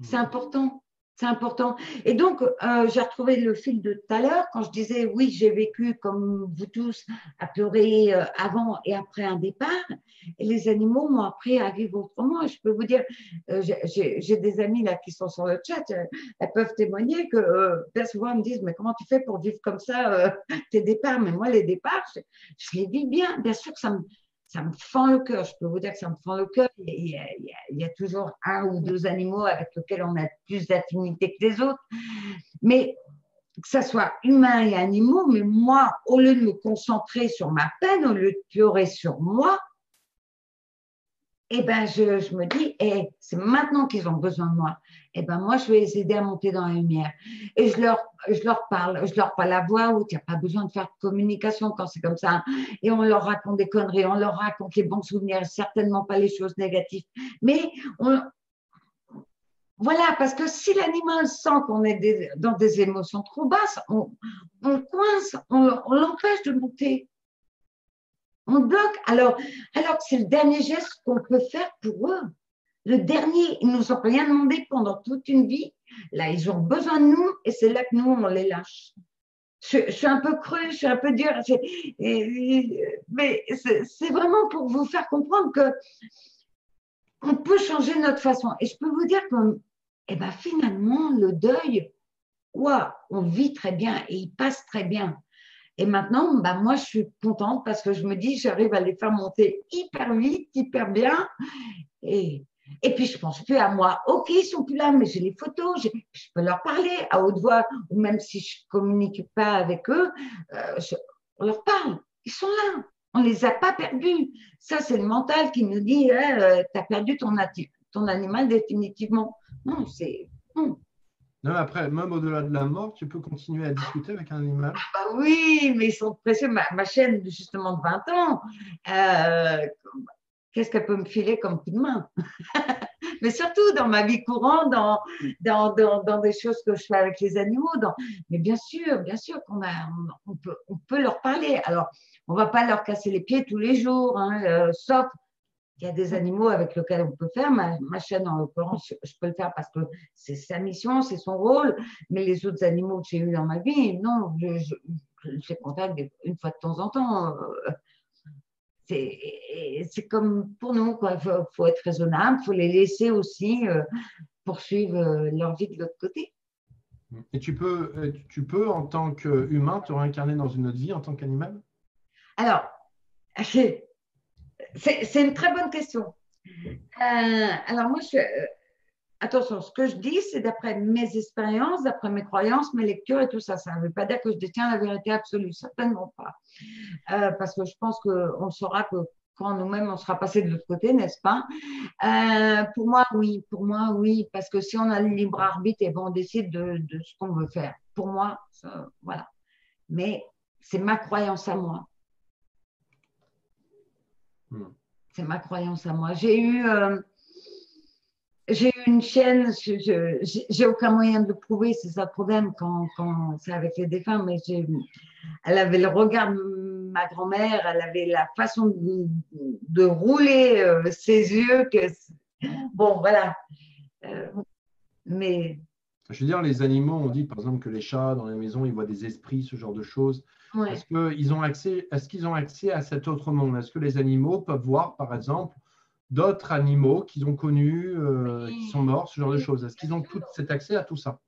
C'est hmm. important. C'est important. Et donc, euh, j'ai retrouvé le fil de tout à l'heure quand je disais, oui, j'ai vécu comme vous tous à pleurer euh, avant et après un départ. Et les animaux m'ont appris à vivre autrement. je peux vous dire, euh, j'ai des amis là qui sont sur le chat, elles peuvent témoigner que bien souvent elles me disent, mais comment tu fais pour vivre comme ça tes départs? Mais moi, les départs, je, je les vis bien. Bien sûr que ça me, ça me fend le cœur. Je peux vous dire que ça me fend le cœur. Il y, a, toujours un ou deux animaux avec lesquels on a plus d'affinité que les autres. Mais que ce soit humain et animaux, mais moi, au lieu de me concentrer sur ma peine, au lieu de pleurer sur moi, eh ben, je, me dis, eh, c'est maintenant qu'ils ont besoin de moi. Eh ben, moi, je vais les aider à monter dans la lumière. Et je leur, leur parle, je leur parle à voix haute. Il n'y a pas besoin de faire de communication quand c'est comme ça. Et on leur raconte des conneries, on leur raconte les bons souvenirs, certainement pas les choses négatives. Mais voilà, parce que si l'animal sent qu'on est dans des émotions trop basses, on, on coince, on l'empêche de monter. On bloque. Alors, alors que c'est le dernier geste qu'on peut faire pour eux. Le dernier, ils nous ont rien demandé pendant toute une vie. Là, ils ont besoin de nous et c'est là que nous, on les lâche. Je, suis un peu creux, je suis un peu dur, mais c'est vraiment pour vous faire comprendre que on peut changer notre façon. Et je peux vous dire que eh ben, finalement, le deuil, on vit très bien et il passe très bien. Et maintenant, bah, moi, je suis contente parce que je me dis, j'arrive à les faire monter hyper vite, hyper bien. Et, et puis, je pense plus à moi. OK, ils sont plus là, mais j'ai les photos, je peux leur parler à haute voix, ou même si je communique pas avec eux, euh, on leur parle. Ils sont là. On les a pas perdus. Ça, c'est le mental qui nous dit, euh, tu as perdu ton, ton animal définitivement. Non, c'est non. Non, après, même au-delà de la mort, tu peux continuer à discuter avec un animal. Ah bah oui, mais ils sont précieux. Ma, chaîne, justement, de 20 ans, euh, qu'est-ce qu'elle peut me filer comme coup de main? Mais surtout dans ma vie courante, dans, dans, dans, des choses que je fais avec les animaux. Dans... Mais bien sûr, bien sûr qu'on a, on, peut, on peut leur parler. Alors, on va pas leur casser les pieds tous les jours, hein, euh, sauf il y a des animaux avec lesquels on peut faire. Ma, chaîne, en l'occurrence, je, peux le faire parce que c'est sa mission, c'est son rôle. Mais les autres animaux que j'ai eus dans ma vie, non, je, je, les contacte une fois de temps en temps. C'est comme pour nous, il faut, être raisonnable, il faut les laisser aussi euh, poursuivre euh, leur vie de l'autre côté. Et tu peux, euh, tu peux, en tant qu'humain, te réincarner dans une autre vie en tant qu'animal? Alors, c'est une très bonne question. Euh, alors moi, je, euh, attention, ce que je dis, c'est d'après mes expériences, d'après mes croyances, mes lectures et tout ça. Ça ne veut pas dire que je détiens la vérité absolue, certainement pas. Euh, parce que je pense qu'on saura que quand nous-mêmes on sera passé de l'autre côté, n'est-ce pas? Pour moi, oui. Pour moi, oui. Parce que si on a le libre arbitre, et bon, on décide de, ce qu'on veut faire. Pour moi, voilà. Mais c'est ma croyance à moi. Hmm. C'est ma croyance à moi. J'ai eu, euh, j'ai eu une chaîne, j'ai aucun moyen de le prouver, c'est ça le problème quand, quand c'est avec les défunts, mais elle avait le regard de ma grand-mère, elle avait la façon de, rouler euh, ses yeux, que bon, voilà. Euh, mais. Je veux dire, les animaux, on dit par exemple que les chats dans les maisons, ils voient des esprits, ce genre de choses. Est-ce qu'ils ont accès, qu'ils ont accès à cet autre monde? Est-ce que les animaux peuvent voir, par exemple, d'autres animaux qu'ils ont connus, euh, qui sont morts, ce genre de choses? Est-ce qu'ils ont tout cet accès à tout ça?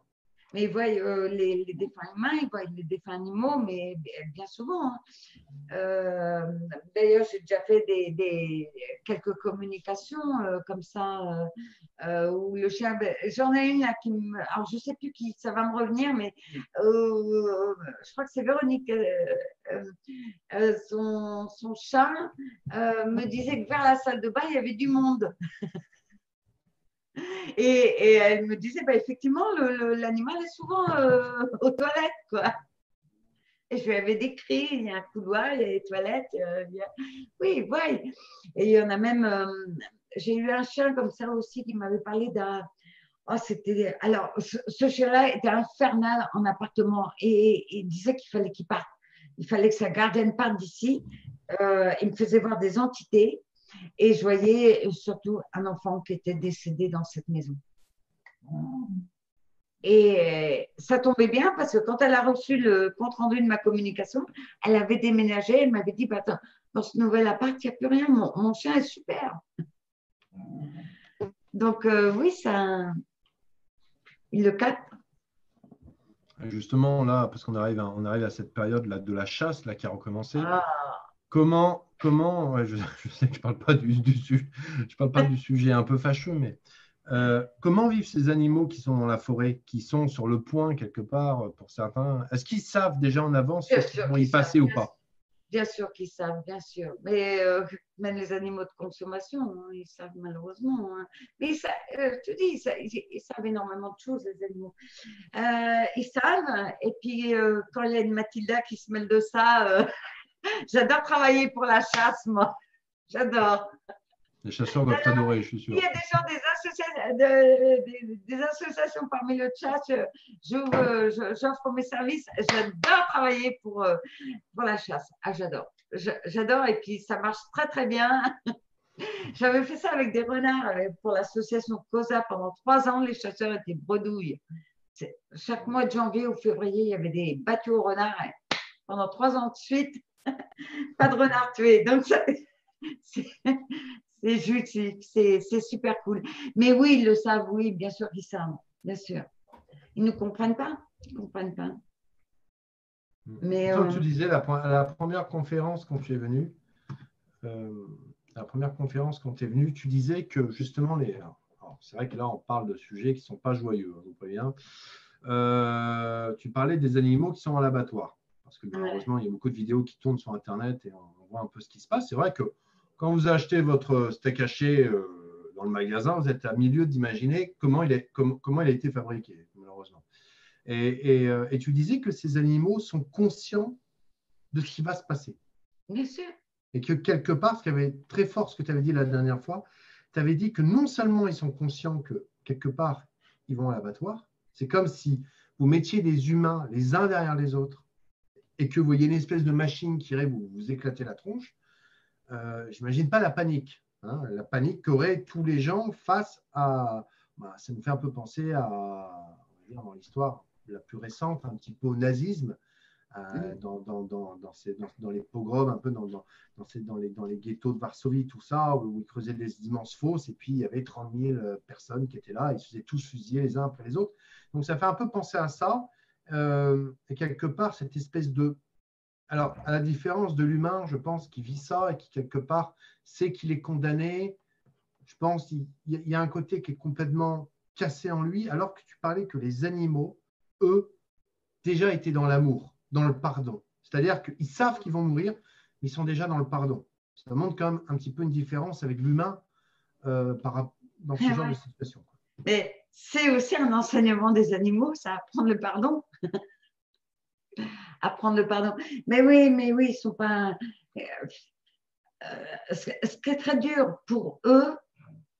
Mais ils voient euh, les, défunts humains, ils voient les défunts animaux, mais bien souvent. Hein. Euh, d'ailleurs, j'ai déjà fait des, quelques communications euh, comme ça, où le chien. Ben, j'en ai une là qui me. Alors, je ne sais plus qui, ça va me revenir, mais je crois que c'est Véronique. Son, son, chat me disait que vers la salle de bain, il y avait du monde. Et, elle me disait, bah, effectivement, l'animal est souvent euh, aux toilettes, quoi. Et je lui avais décrit, il y a un couloir, il y a les toilettes. Euh, oui, oui. Et il y en a même, euh, j'ai eu un chien comme ça aussi qui m'avait parlé d'un... Oh, c'était... Alors, ce, chien-là était infernal en appartement et, il disait qu'il fallait qu'il parte. Il fallait que sa gardienne parte d'ici. il me faisait voir des entités. Et je voyais surtout un enfant qui était décédé dans cette maison. Et ça tombait bien parce que quand elle a reçu le compte rendu de ma communication, elle avait déménagé. Elle m'avait dit bah, attends, dans ce nouvel appart, il n'y a plus rien. Mon, chien est super. Donc, euh, oui, ça. Il le capte. Justement, là, parce qu'on arrive, à, on arrive à cette période là, de la chasse là, qui a recommencé. Ah. Comment, comment je, sais que je ne parle, pas du, je parle pas du sujet un peu fâcheux, mais euh, comment vivent ces animaux qui sont dans la forêt, qui sont sur le point quelque part pour certains? Est-ce qu'ils savent déjà en avance s'ils vont y passer ou pas? Bien sûr qu'ils savent, bien sûr. Mais euh, même les animaux de consommation, hein, ils savent malheureusement. Hein. Mais ça, euh, tu dis, ils, savent énormément de choses, les animaux. ils savent. Et puis, quand il y a une Mathilda qui se mêle de ça, J'adore travailler pour la chasse, moi. J'adore. Les chasseurs doivent t'adorer, je suis sûr. Il y a des gens, des associations, des, associations parmi le chat. J'offre mes services. J'adore travailler pour, euh, pour la chasse. Ah, j'adore. J'adore et puis ça marche très, très bien. J'avais fait ça avec des renards euh, pour l'association COSA pendant trois ans. Les chasseurs étaient bredouilles. Chaque mois de janvier ou février, il y avait des bateaux renards. Pendant trois ans de suite, pas de renard tué. Donc, c'est juste, c'est super cool. Mais oui, ils le savent, oui, bien sûr qu'ils savent, bien sûr. Ils ne comprennent pas, ils ne comprennent pas. Mais, euh, tu disais, la, la, première conférence quand tu es venu, euh, la première conférence quand tu es venu, tu disais que justement, les, c'est vrai que là, on parle de sujets qui ne sont pas joyeux, hein, vous préviens. Euh, tu parlais des animaux qui sont à l'abattoir parce que malheureusement, il y a beaucoup de vidéos qui tournent sur Internet et on voit un peu ce qui se passe. C'est vrai que quand vous achetez votre steak haché euh, dans le magasin, vous êtes à milieu d'imaginer comment, il est, comment il a été fabriqué, malheureusement. Euh, et, tu disais que ces animaux sont conscients de ce qui va se passer. Bien sûr. Et que quelque part, ce qui avait très fort, ce que tu avais dit la dernière fois, tu avais dit que non seulement ils sont conscients que quelque part, ils vont à l'abattoir, c'est comme si vous mettiez des humains les uns derrière les autres et que vous voyez une espèce de machine qui irait vous, vous éclater la tronche, euh, j'imagine pas la panique. Hein. la panique qu'auraient tous les gens face à. Bah, ça nous fait un peu penser à, dans l'histoire la plus récente, un petit peu au nazisme, euh, dans, dans, dans, dans, les pogroms, un peu dans, dans, dans, les, dans les ghettos de Varsovie, tout ça, où ils creusaient des immenses fosses, et puis il y avait 30 000 personnes qui étaient là, ils se faisaient tous fusiller les uns après les autres. Donc ça fait un peu penser à ça. Euh, et quelque part, cette espèce de... Alors, à la différence de l'humain, je pense, qui vit ça et qui, quelque part, sait qu'il est condamné, je pense qu'il y, a un côté qui est complètement cassé en lui, alors que tu parlais que les animaux, eux, déjà étaient dans l'amour, dans le pardon. C'est-à-dire qu'ils savent qu'ils vont mourir, mais ils sont déjà dans le pardon. Ça montre quand même un petit peu une différence avec l'humain euh, dans ce genre de situation. Mais c'est aussi un enseignement des animaux, ça, apprendre le pardon. apprendre le pardon. Mais oui, mais oui, ils sont pas. Euh, ce qui est très dur pour eux,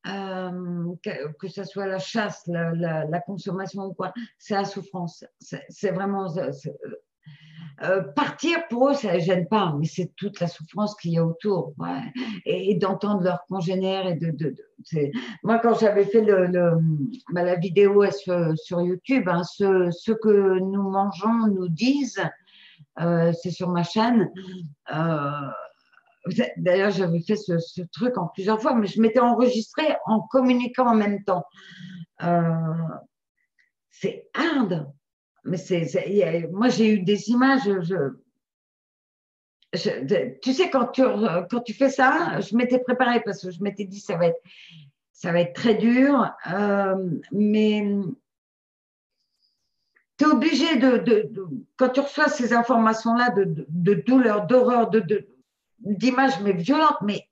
euh, que, ce soit la chasse, la, consommation ou quoi, c'est la souffrance. C'est vraiment. Euh, partir pour eux, ça ne gêne pas, mais c'est toute la souffrance qu'il y a autour. Et, d'entendre leurs congénères. Et de, Moi, quand j'avais fait le, bah, la vidéo sur, YouTube, hein, ce, que nous mangeons nous disent, euh, c'est sur ma chaîne. D'ailleurs, j'avais fait ce, truc en plusieurs fois, mais je m'étais enregistrée en communiquant en même temps. Euh, c'est hard. Mais c'est, moi, j'ai eu des images. tu sais, quand tu, quand tu fais ça, je m'étais préparée parce que je m'étais dit ça va être, ça va être très dur. Euh, mais tu es obligé de, quand tu reçois ces informations-là de, de, douleur, d'horreur, de, d'images mais violentes, mais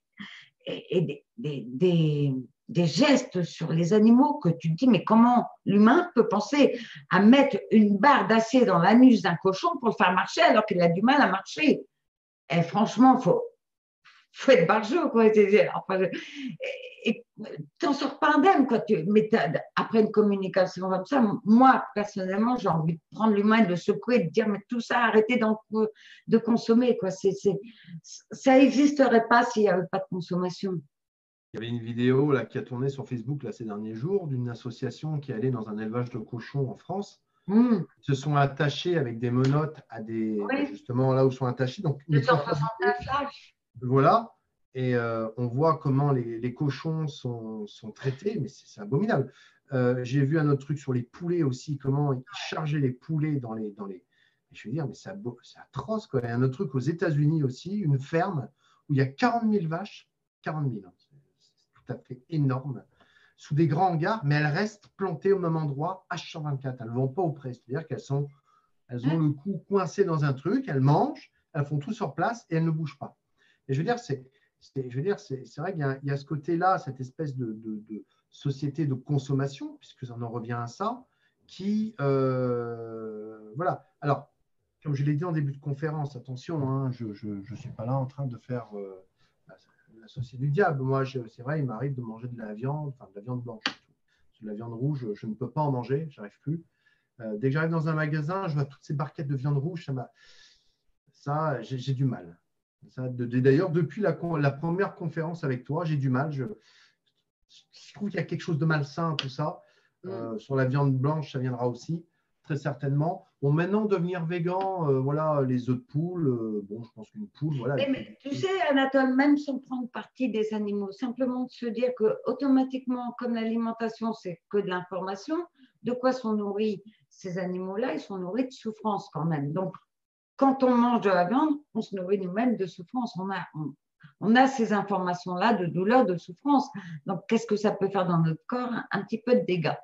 et, des, des, gestes sur les animaux que tu te dis, mais comment l'humain peut penser à mettre une barre d'acier dans l'anus d'un cochon pour le faire marcher alors qu'il a du mal à marcher? Et franchement, il faut, faut être barjot, quoi. Et t'en sors pas indemne, quoi. Tu, mais après une communication comme ça, moi, personnellement, j'ai envie de prendre l'humain, de le secouer, de dire, mais tout ça, arrêtez de consommer, quoi. Ça n'existerait pas s'il n'y avait pas de consommation. Il y avait une vidéo là, qui a tourné sur Facebook là, ces derniers jours d'une association qui allée dans un élevage de cochons en France. Mmh. Ils se sont attachés avec des menottes à des justement là où sont attachés. Donc, une voilà. Et euh, on voit comment les, cochons sont, traités, mais c'est abominable. Euh, j'ai vu un autre truc sur les poulets aussi, comment ils chargeaient les poulets dans les. Dans les... Je veux dire, mais c'est atroce. Quoi. Il y a un autre truc aux États-Unis aussi, une ferme où il y a 40 000 vaches, 40 000, hein, c'est tout à fait énorme, sous des grands hangars, mais elles restent plantées au même endroit, H124. Elles ne vont pas au près, c'est-à-dire qu'elles sont, elles ont le cou coincé dans un truc, elles mangent, elles font tout sur place et elles ne bougent pas. Et je veux dire, c'est, je veux dire, c'est, vrai qu'il y a, ce côté-là, cette espèce de, société de consommation, puisque ça en revient à ça, qui, euh, voilà. Alors, comme je l'ai dit en début de conférence, attention, hein, je ne suis pas là en train de faire euh, la, société du diable. Moi, c'est vrai, il m'arrive de manger de la viande, enfin de la viande blanche. De la viande rouge, je ne peux pas en manger, j'arrive plus. Euh, dès que j'arrive dans un magasin, je vois toutes ces barquettes de viande rouge, ça, ça j'ai du mal. D'ailleurs, depuis la, première conférence avec toi, j'ai du mal. Je, trouve qu'il y a quelque chose de malsain, tout ça. Mm. Euh, sur la viande blanche, ça viendra aussi, très certainement. Bon, maintenant, devenir végan, euh, voilà, les œufs de poule, euh, bon, je pense qu'une poule, voilà. Mais, tu sais, Anatole, même sans prendre partie des animaux, simplement de se dire que automatiquement, comme l'alimentation, c'est que de l'information, de quoi sont nourris ces animaux-là? Ils sont nourris de souffrance quand même. Donc, quand on mange de la viande, on se nourrit nous-mêmes de souffrance. On a, on, a ces informations-là de douleur, de souffrance. Donc, qu'est-ce que ça peut faire dans notre corps? Un petit peu de dégâts.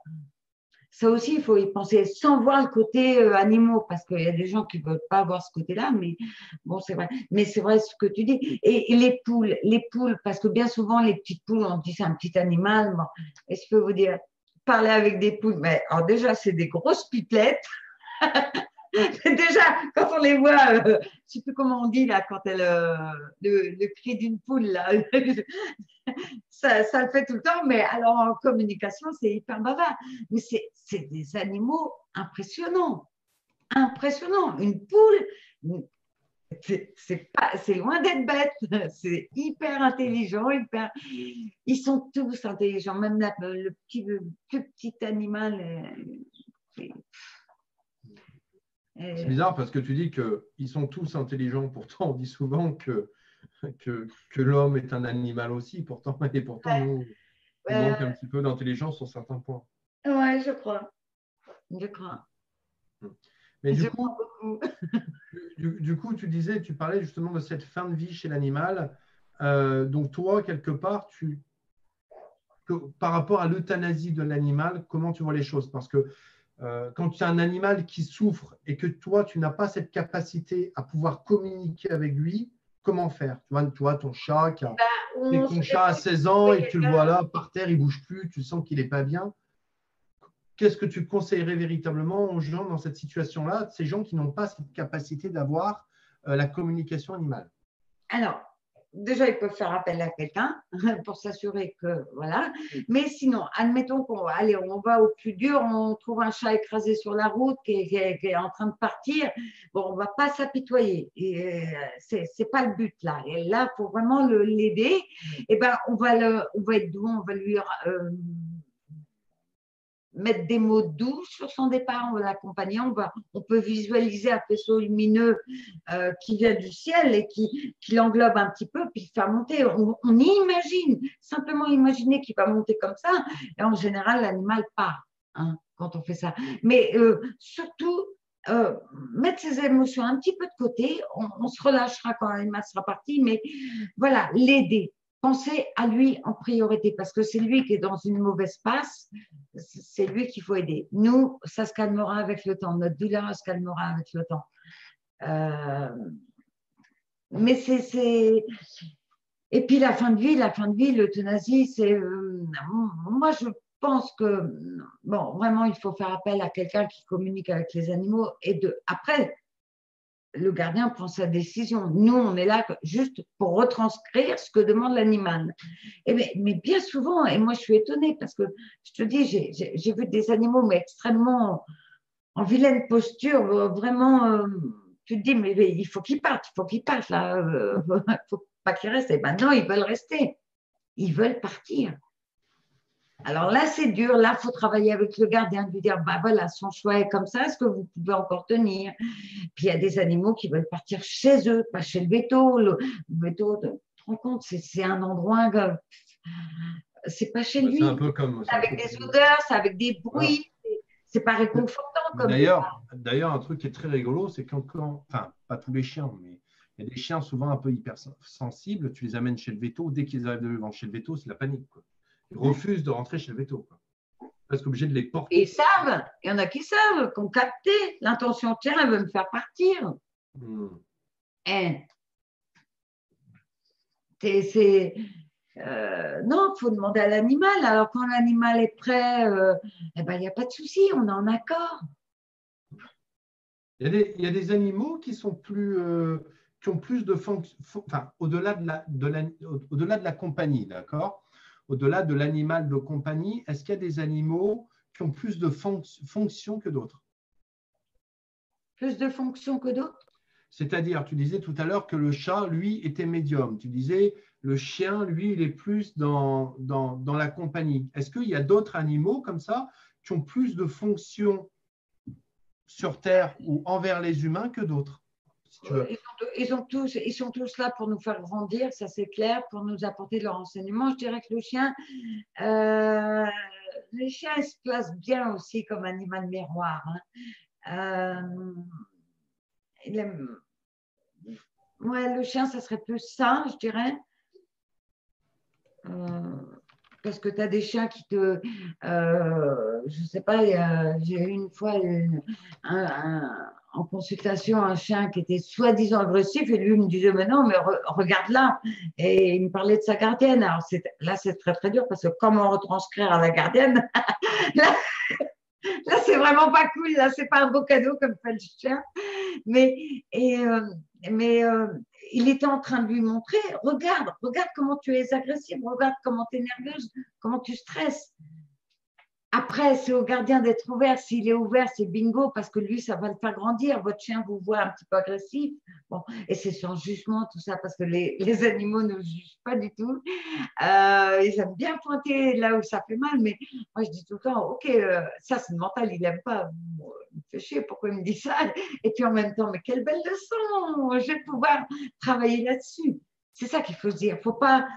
Ça aussi, il faut y penser sans voir le côté euh, animaux, parce qu'il y a des gens qui ne veulent pas voir ce côté-là, mais bon, c'est vrai. Mais c'est vrai ce que tu dis. Et, les poules, les poules, parce que bien souvent, les petites poules, on dit c'est un petit animal. Bon, et je peux vous dire, parler avec des poules, mais alors déjà, c'est des grosses pipelettes. Déjà, quand on les voit, euh, je ne sais plus comment on dit là, quand elle, euh, le, cri d'une poule, là, ça, ça, le fait tout le temps, mais alors en communication, c'est hyper bavard. Mais c'est des animaux impressionnants. Impressionnants. Une poule, c'est loin d'être bête, c'est hyper intelligent, hyper. Ils sont tous intelligents, même le, petit, plus petit animal. Euh, c'est bizarre parce que tu dis qu'ils sont tous intelligents, pourtant on dit souvent que, que, l'homme est un animal aussi, pourtant, et pourtant nous, manque un petit peu d'intelligence sur certains points. Oui, je crois. Je crois. Mais du, coup, du, coup, tu disais, tu parlais justement de cette fin de vie chez l'animal. Euh, donc toi, quelque part, tu, par rapport à l'euthanasie de l'animal, comment tu vois les choses? Parce que euh, quand tu as un animal qui souffre et que toi, tu n'as pas cette capacité à pouvoir communiquer avec lui, comment faire? Tu vois, tu vois, ton chat qui a, bah, ton chat à 16 ans et tu le vois là par terre, il bouge plus, tu sens qu'il n'est pas bien. Qu'est-ce que tu conseillerais véritablement aux gens dans cette situation-là, ces gens qui n'ont pas cette capacité d'avoir euh, la communication animale? Alors, déjà, ils peuvent faire appel à quelqu'un pour s'assurer que, voilà. Mais sinon, admettons qu'on allez, on va au plus dur, on trouve un chat écrasé sur la route qui est, en train de partir. Bon, on va pas s'apitoyer. Euh, c'est, c'est pas le but là. Et là, pour vraiment l'aider, eh ben, on va le, on va être doux, on va lui euh, mettre des mots doux sur son départ, on va l'accompagner, on, peut visualiser un faisceau lumineux euh, qui vient du ciel et qui, l'englobe un petit peu, puis faire monter. On, imagine, simplement imaginer qu'il va monter comme ça, et en général, l'animal part hein, quand on fait ça. Mais euh, surtout, euh, mettre ses émotions un petit peu de côté, on se relâchera quand l'animal sera parti, mais voilà, l'aider pensez à lui en priorité parce que c'est lui qui est dans une mauvaise passe, c'est lui qu'il faut aider. Nous, ça se calmera avec le temps, notre douleur se calmera avec le temps. Euh, mais c'est. Et puis la fin de vie, la fin de vie, l'euthanasie, c'est. Euh, moi, je pense que, bon, vraiment, il faut faire appel à quelqu'un qui communique avec les animaux et de. Après, le gardien prend sa décision. Nous, on est là juste pour retranscrire ce que demande l'animal. Eh mais bien souvent, et moi je suis étonnée parce que je te dis, j'ai vu des animaux mais extrêmement en vilaine posture, vraiment, euh, tu te dis, mais, il faut qu'ils partent, il faut qu'ils partent là, euh, il ne faut pas qu'ils restent. Et ben non, ils veulent rester, ils veulent partir. Alors là, c'est dur. Là, il faut travailler avec le gardien, lui dire, bah voilà, son choix est comme ça, est-ce que vous pouvez encore tenir? Puis il y a des animaux qui veulent partir chez eux, pas chez le béto. Le, béto, tu te rends compte, c'est un endroit, c'est pas chez lui. C'est un peu comme. avec des odeurs, c'est avec des bruits. C'est pas réconfortant. D'ailleurs, d'ailleurs, un truc qui est très rigolo, c'est quand, quand, enfin, pas tous les chiens, mais il y a des chiens souvent un peu hypersensibles. Tu les amènes chez le veto, dès qu'ils arrivent devant chez le veto, c'est la panique. Quoi. Refusent de rentrer chez le veto. Parce qu'obligé de les porter. ils savent, il y en a qui savent, qui ont capté l'intention, tiens, elle veut me faire partir. Hmm. Eh. c'est. Euh, non, il faut demander à l'animal. Alors, quand l'animal est prêt, euh, eh ben, il n'y a pas de souci, on est en accord. Il y, a des, animaux qui sont plus. Euh, qui ont plus de fonctions, enfin, au-delà de la, de la, au-delà de la compagnie, d'accord? Au-delà de l'animal de compagnie, est-ce qu'il y a des animaux qui ont plus de fonctions que d'autres? Plus de fonctions que d'autres? C'est-à-dire, tu disais tout à l'heure que le chat, lui, était médium. Tu disais, le chien, lui, il est plus dans, dans, dans la compagnie. Est-ce qu'il y a d'autres animaux comme ça qui ont plus de fonctions sur Terre ou envers les humains que d'autres? Ils, sont, tous, ils sont tous là pour nous faire grandir, ça c'est clair, pour nous apporter de leur enseignement. Je dirais que le chien, euh, le chien se place bien aussi comme animal miroir. Hein. Euh, ouais, le chien, ça serait plus ça, je dirais. Euh, parce que tu as des chiens qui te. Euh, je ne sais pas, j'ai eu une fois un, en consultation un chien qui était soi-disant agressif et lui me disait mais non mais regarde là et il me parlait de sa gardienne. Alors là c'est très très dur parce que comment retranscrire à la gardienne? Là, c'est vraiment pas cool. Là c'est pas un beau cadeau comme fait le chien. Mais et euh, mais euh, il était en train de lui montrer regarde regarde comment tu es agressif regarde comment tu es nerveuse comment tu stresses après, c'est au gardien d'être ouvert. S'il est ouvert, c'est bingo parce que lui, ça va le faire grandir. Votre chien vous voit un petit peu agressif. Bon, et c'est sans jugement, tout ça, parce que les, animaux ne jugent pas du tout. Euh, ils aiment bien pointer là où ça fait mal, mais moi, je dis tout le temps, OK, euh, ça, c'est mental, il n'aime pas. il me fait chier, pourquoi il me dit ça? Et puis en même temps, mais quelle belle leçon Je vais pouvoir travailler là-dessus. C'est ça qu'il faut se dire. Faut pas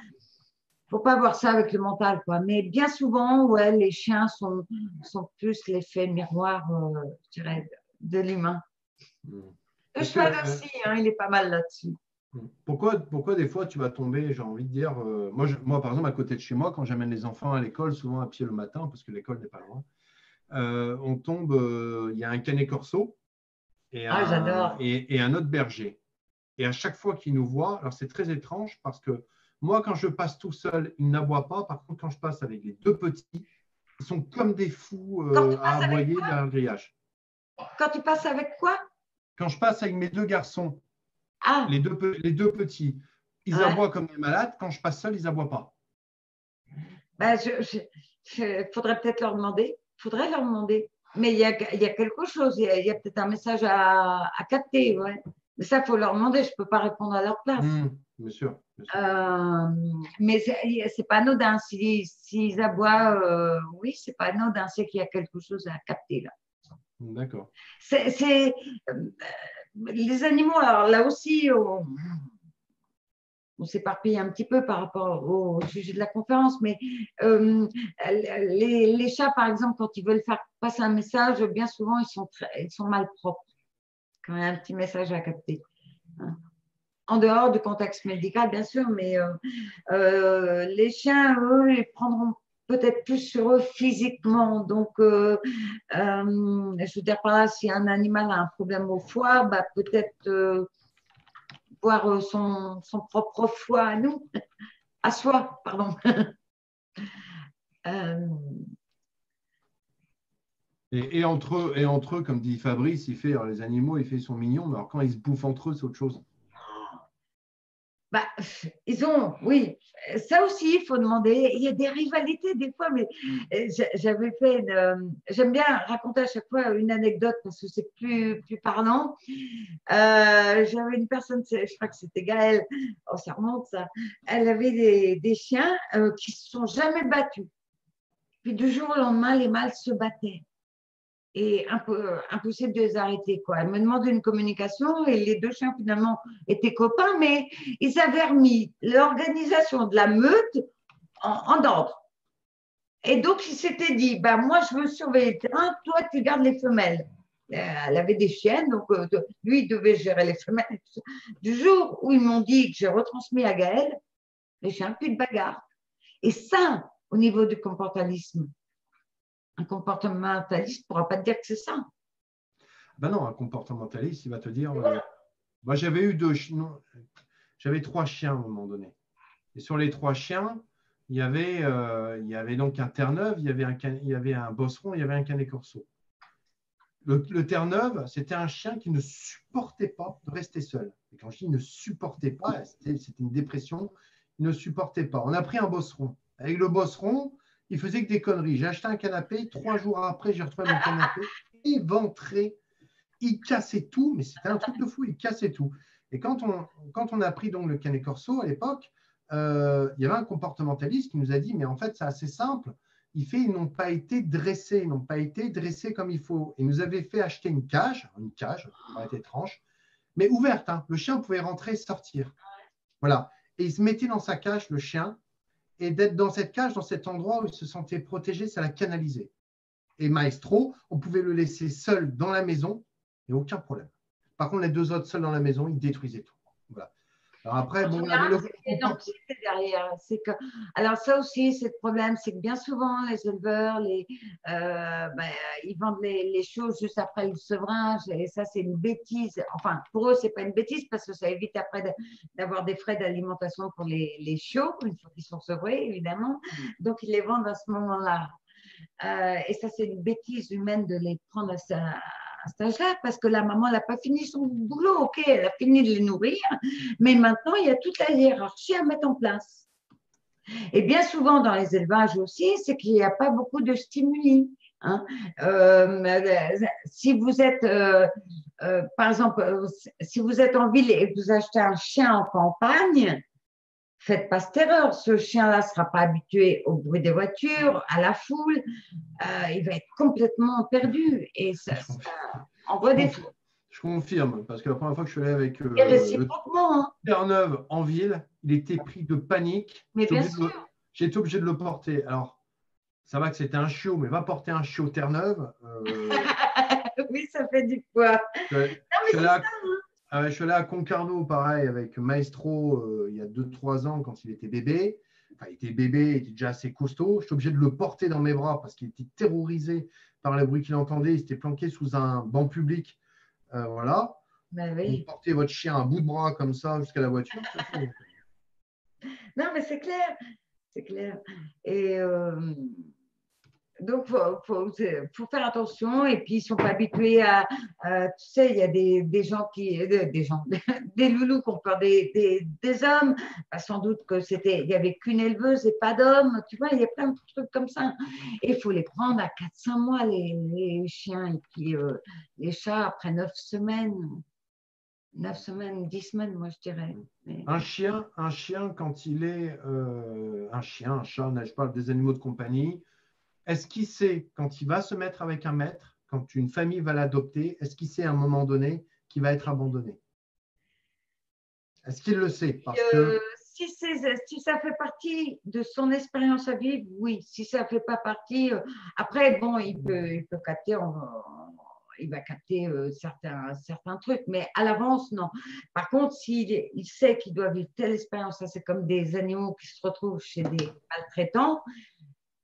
faut pas voir ça avec le mental, quoi. Mais bien souvent, ouais, les chiens sont, sont plus l'effet miroir, euh, je dirais, de l'humain. Hmm. Le cheval aussi, hein, il est pas mal là-dessus. Pourquoi, pourquoi des fois tu vas tomber, j'ai envie de dire, euh, moi, moi par exemple à côté de chez moi, quand j'amène les enfants à l'école, souvent à pied le matin, parce que l'école n'est pas loin, euh, on tombe, euh, il y a un canet corso et, Ah, un, et, et un autre berger. Et à chaque fois qu'ils nous voient, alors c'est très étrange parce que moi, quand je passe tout seul, ils n'aboient pas. Par contre, quand je passe avec les deux petits, ils sont comme des fous euh, à aboyer derrière le grillage. Quand tu passes avec quoi Quand je passe avec mes deux garçons, Ah, les deux, pe- les deux petits, ils Ouais. aboient comme des malades. Quand je passe seul, ils aboient pas. ben, je, je- je- faudrait peut-être leur demander. faudrait leur demander. Mais il y a, il y a quelque chose, il y a, peut-être un message à, à capter. Ouais. Mais ça, il faut leur demander. Je ne peux pas répondre à leur place. Mmh, bien sûr. Euh, mais c'est pas anodin. S'ils s'ils aboient, euh, oui, c'est pas anodin. C'est qu'il y a quelque chose à capter là. D'accord. C'est, euh, les animaux, alors là aussi, on, on s'éparpille un petit peu par rapport au sujet de la conférence, mais euh, les, les chats, par exemple, quand ils veulent faire passer un message, bien souvent, ils sont, très, ils sont mal propres quand il y a un petit message à capter. En dehors du contexte médical, bien sûr, mais euh, euh, les chiens, eux, ils prendront peut-être plus sur eux physiquement. Donc, euh, je veux dire par là, si un animal a un problème au foie, bah, peut-être voir son, son propre foie à nous, à soi, pardon. Et, entre eux, comme dit Fabrice, il fait les animaux, il fait ils sont mignons, mais alors quand ils se bouffent entre eux, c'est autre chose. Bah, ils ont, oui, ça aussi, il faut demander. Il y a des rivalités des fois, mais euh, j'a- j'avais fait, une, euh, j'aime bien raconter à chaque fois une anecdote parce que c'est plus, plus parlant. Euh, j'avais une personne, je crois que c'était Gaëlle, oh, ça remonte ça. Elle avait des, des chiens euh, qui se sont jamais battus. Puis du jour au lendemain, les mâles se battaient. Et impossible de les arrêter. Quoi. Elle me demandait une communication et les deux chiens finalement étaient copains, mais ils avaient remis l'organisation de la meute en, en ordre. Et donc, ils s'étaient dit, ben, moi, je veux surveiller le terrain, toi, tu gardes les femelles. Euh, Elle avait des chiennes, donc euh, lui, il devait gérer les femelles. Du jour où ils m'ont dit que j'ai retransmis à Gaël, les chiens, plus de bagarre. Et ça, au niveau du comportementalisme, un comportementaliste ne pourra pas te dire que c'est ça. Ben non, un comportementaliste, il va te dire. euh, moi, j'avais eu deux, chi- non, j'avais trois chiens à un moment donné. Et sur les trois chiens, il y avait, euh, il y avait donc un Terre-Neuve, il y avait un, il y avait un Bosseron, il y avait un Canet Corso. Le, le Terre-Neuve, c'était un chien qui ne supportait pas de rester seul. Et quand je dis ne supportait pas, c'était c'était une dépression, il ne supportait pas. On a pris un Bosseron. Avec le Bosseron, il faisait que des conneries. J'ai acheté un canapé, trois jours après, j'ai retrouvé mon canapé éventré. Il cassait tout, mais c'était un truc de fou, il cassait tout. Et quand on, quand on a pris donc le Canet Corso à l'époque, euh, il y avait un comportementaliste qui nous a dit, mais en fait, c'est assez simple. Il fait, ils n'ont pas été dressés, ils n'ont pas été dressés comme il faut. Et nous avait fait acheter une cage, une cage, ça va être étrange, mais ouverte. hein. Le chien pouvait rentrer et sortir. Voilà. Et il se mettait dans sa cage, le chien, et d'être dans cette cage, dans cet endroit où il se sentait protégé, ça l'a canalisé. Et Maestro, on pouvait le laisser seul dans la maison, et aucun problème. Par contre, les deux autres seuls dans la maison, ils détruisaient tout. Voilà. Alors après, bon, avait le- Il y a une anxiété derrière. C'est que, alors ça aussi, c'est le problème, c'est que bien souvent, les éleveurs, les, euh, ben, ils vendent les, les choses juste après le sevrage, et ça, c'est une bêtise. Enfin, pour eux, c'est pas une bêtise parce que ça évite après d'avoir des frais d'alimentation pour les, les chiots, une fois qu'ils sont sevrés, évidemment. Donc, ils les vendent à ce moment-là. Euh, et ça, c'est une bêtise humaine de les prendre à, ce- cet âge-là, parce que la maman, n'a pas fini son boulot, ok, elle a fini de les nourrir, mais maintenant, il y a toute la hiérarchie à mettre en place. Et bien souvent, dans les élevages aussi, c'est qu'il n'y a pas beaucoup de stimuli. hein. Euh, si vous êtes, euh, euh, par exemple, si vous êtes en ville et que vous achetez un chien en campagne, faites pas cette erreur. Ce chien-là ne sera pas habitué au bruit des voitures, à la foule. Euh, il va être complètement perdu. Et ça, ça envoie des fous. Je confirme, parce que la première fois que je suis allé avec euh, réciproquement. hein. Terre-Neuve en ville, il était pris de panique. Mais bien sûr. J'ai été obligé de le porter. Alors, ça va que c'était un chiot, mais va porter un chiot Terre-Neuve. euh, oui, ça fait du poids. je- Non, mais je c'est suis allé à- Ah je suis allé à Concarneau, pareil, avec Maestro euh, il y a 2-3 ans quand il était bébé. Enfin, il était bébé, il était déjà assez costaud. Je suis obligé de le porter dans mes bras parce qu'il était terrorisé par les bruits qu'il entendait. Il s'était planqué sous un banc public. Euh, voilà. Ben oui. Vous portez votre chien à bout de bras comme ça jusqu'à la voiture. Non, mais c'est clair, c'est clair. Et euh, donc, il faut, faire attention. Et puis, ils ne sont pas habitués à, Tu sais, il y a des, des gens qui. Des, gens, des loulous qui ont peur des, des, hommes. Bah, sans doute que c'était. Il n'y avait qu'une éleveuse et pas d'hommes. Tu vois, il y a plein de trucs comme ça. Et il faut les prendre à 4-5 mois, les, les, chiens. Et puis, euh, les chats, après 9 semaines. 9 semaines, 10 semaines, moi, je dirais. Un, chien, un chien, quand il est. Euh, un chien, un chat, je parle des animaux de compagnie est-ce qu'il sait quand il va se mettre avec un maître, quand une famille va l'adopter, est-ce qu'il sait à un moment donné qu'il va être abandonné? Est-ce qu'il le sait? Parce que... Euh, si, si, ça fait partie de son expérience à vivre, oui. Si ça ne fait pas partie, euh, après, bon, il peut, il peut capter, il va capter euh, certains, certains trucs, mais à l'avance, non. Par contre, s'il il sait qu'il doit vivre telle expérience, ça c'est comme des animaux qui se retrouvent chez des maltraitants,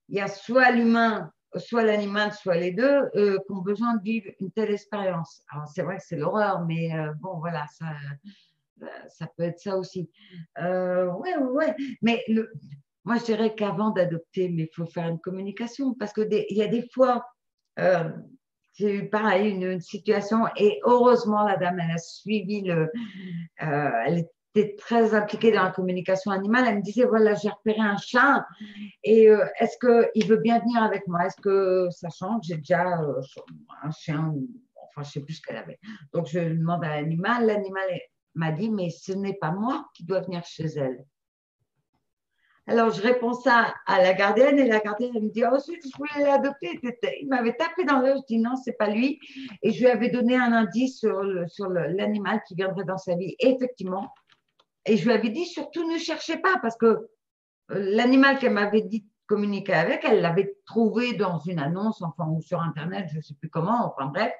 il y a soit l'humain, soit l'animal, soit les deux, euh, qui ont besoin de vivre une telle expérience. Alors, c'est vrai que c'est l'horreur, mais euh, bon, voilà, ça, ça peut être ça aussi. Euh, ouais, ouais, mais moi, je dirais qu'avant d'adopter, il faut faire une communication parce qu'il y a des fois, euh, j'ai eu pareil une, situation et heureusement la dame elle a suivi le, très impliquée dans la communication animale. Elle me disait voilà, j'ai repéré un chat et euh, est-ce qu'il veut bien venir avec moi? Est-ce que ça change? J'ai déjà euh, un chien, enfin, je sais plus ce qu'elle avait. Donc, je demande à l'animal. L'animal m'a dit mais ce n'est pas moi qui dois venir chez elle. Alors, je réponds ça à la gardienne et la gardienne elle me dit Oh, je voulais l'adopter. Il m'avait tapé dans l'œil. Je dis Non, c'est pas lui. Et je lui avais donné un indice sur l'animal sur qui viendrait dans sa vie. Et effectivement, et je lui avais dit surtout ne cherchez pas parce que euh, l'animal qu'elle m'avait dit de communiquer avec, elle l'avait trouvé dans une annonce, enfin, ou sur Internet, je ne sais plus comment, enfin bref.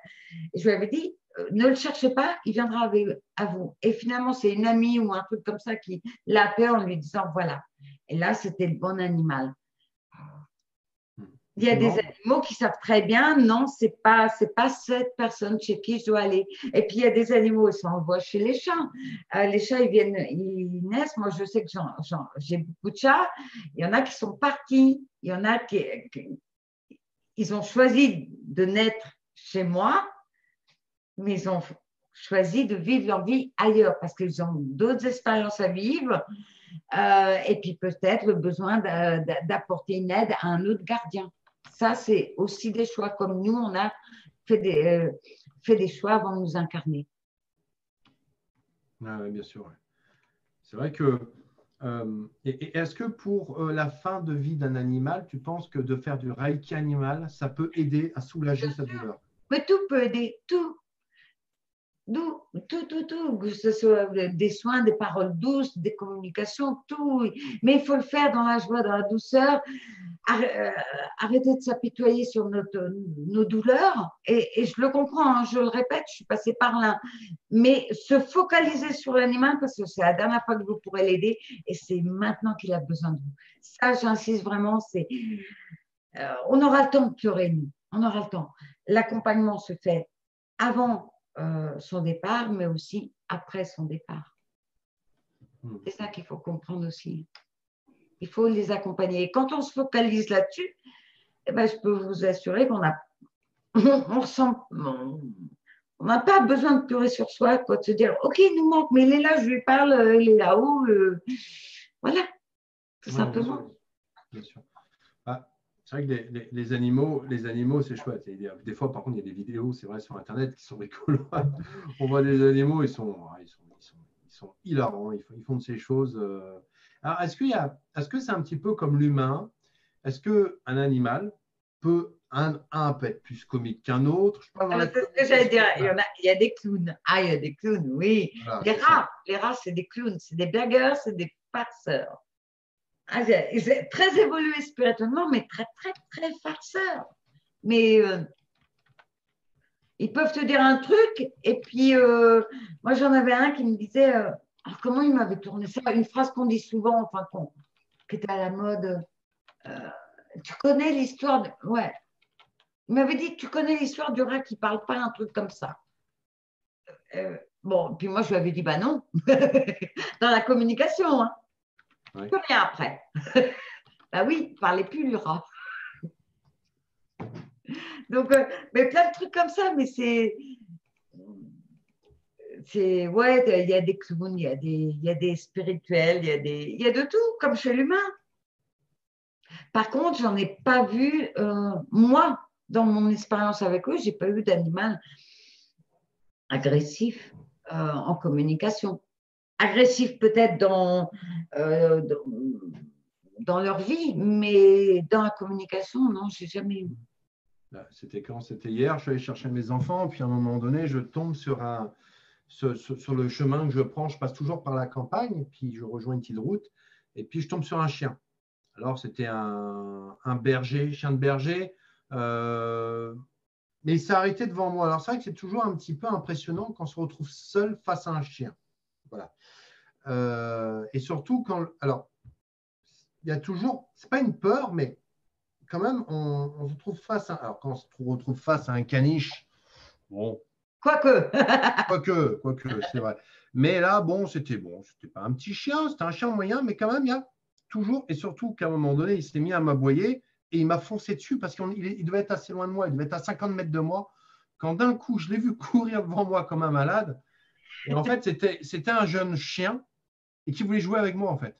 Et je lui avais dit euh, ne le cherchez pas, il viendra à vous. Et finalement, c'est une amie ou un truc comme ça qui l'a appelé en lui disant voilà. Et là, c'était le bon animal. Il y a des animaux qui savent très bien, non, c'est pas, c'est pas cette personne chez qui je dois aller. Et puis il y a des animaux, ça on voit chez les chats. Euh, les chats, ils viennent, ils naissent. Moi, je sais que j'ai beaucoup de chats. Il y en a qui sont partis. Il y en a qui, ils ont choisi de naître chez moi, mais ils ont choisi de vivre leur vie ailleurs parce qu'ils ont d'autres expériences à vivre. Euh, et puis peut-être le besoin d'apporter une aide à un autre gardien ça, c'est aussi des choix comme nous, on a fait des, euh, fait des choix avant de nous incarner. Ah bien sûr. C'est vrai que. Euh, est-ce que pour euh, la fin de vie d'un animal, tu penses que de faire du reiki animal, ça peut aider à soulager sa douleur? Mais tout peut aider, tout. Tout, tout, tout, que ce soit des soins, des paroles douces, des communications, tout. Mais il faut le faire dans la joie, dans la douceur. Euh, arrêter de s'apitoyer sur notre, nos douleurs. Et, je le comprends, hein, je le répète, je suis passée par là. Mais se focaliser sur l'animal, parce que c'est la dernière fois que vous pourrez l'aider, et c'est maintenant qu'il a besoin de vous. Ça, j'insiste vraiment, c'est. Euh, on aura le temps de pleurer, nous. On aura le temps. L'accompagnement se fait avant euh, son départ, mais aussi après son départ. Hmm. C'est ça qu'il faut comprendre aussi. Il faut les accompagner. Et quand on se focalise là-dessus, eh ben, je peux vous assurer qu'on a, on, on n'a pas besoin de pleurer sur soi, quoi, de se dire, OK, il nous manque, mais il est là, je lui parle, euh, il est là-haut. Euh, voilà, tout simplement. Bien sûr. C'est vrai que les, animaux, les animaux, c'est chouette. des fois, par contre, il y a des vidéos, c'est vrai, sur Internet qui sont rigolos. On voit des animaux, ils sont, ils sont, ils sont, hilarants, ils font, de ces choses. Euh. Alors, est-ce qu'il y a, est-ce que c'est un petit peu comme l'humain? Est-ce que un animal peut un, un peut être plus comique qu'un autre? Je ah, ce que j'allais dire. Il y, a, il y, a, des clowns. Ah, il y a des clowns, oui. les rats, les rats, c'est des clowns, c'est des blagueurs, c'est des farceurs. Ah, très évolué spirituellement, mais très, très, très farceur. Mais euh, ils peuvent te dire un truc, et puis euh, moi j'en avais un qui me disait, euh, alors, comment il m'avait tourné ça? Une phrase qu'on dit souvent, enfin, qui était à la mode. Tu connais l'histoire. Ouais. Il m'avait dit, tu connais l'histoire du rat qui ne parle pas, un truc comme ça. bon, puis moi je lui avais dit, bah non, dans la communication. Hein. Ouais. Rien après. bah oui, parlait plus rat. Donc, euh, mais plein de trucs comme ça, mais c'est. C'est, ouais, il y a des clowns, il y a des, y a des spirituels, il y a, y a de tout, comme chez l'humain. Par contre, j'en ai pas vu, euh, moi, dans mon expérience avec eux, j'ai pas eu d'animal agressif euh, en communication. Agressif peut-être dans, dans, dans, leur vie, mais dans la communication, non, j'ai jamais eu. C'était quand? C'était hier, je suis allé chercher mes enfants, puis à un moment donné, je tombe sur, un, sur, le chemin que je prends. Je passe toujours par la campagne, puis je rejoins une petite route, et puis je tombe sur un chien. Alors, c'était un, un, berger, chien de berger, euh, mais il s'est arrêté devant moi. Alors, c'est vrai que c'est toujours un petit peu impressionnant quand on se retrouve seul face à un chien. Voilà. Euh, et surtout, quand. Alors, il y a toujours. Ce n'est pas une peur, mais quand même, on, se trouve face à. Alors, quand on se retrouve face à un caniche, bon. Quoique. quoique, quoique, c'est vrai. Mais là, bon, c'était bon. C'était pas un petit chien, c'était un chien moyen, mais quand même, il y a toujours, et surtout qu'à un moment donné, il s'est mis à m'aboyer et il m'a foncé dessus parce qu'il il devait être assez loin de moi, il devait être à 50 mètres de moi. Quand d'un coup, je l'ai vu courir devant moi comme un malade, et en fait, c'était un jeune chien et qui voulait jouer avec moi, en fait.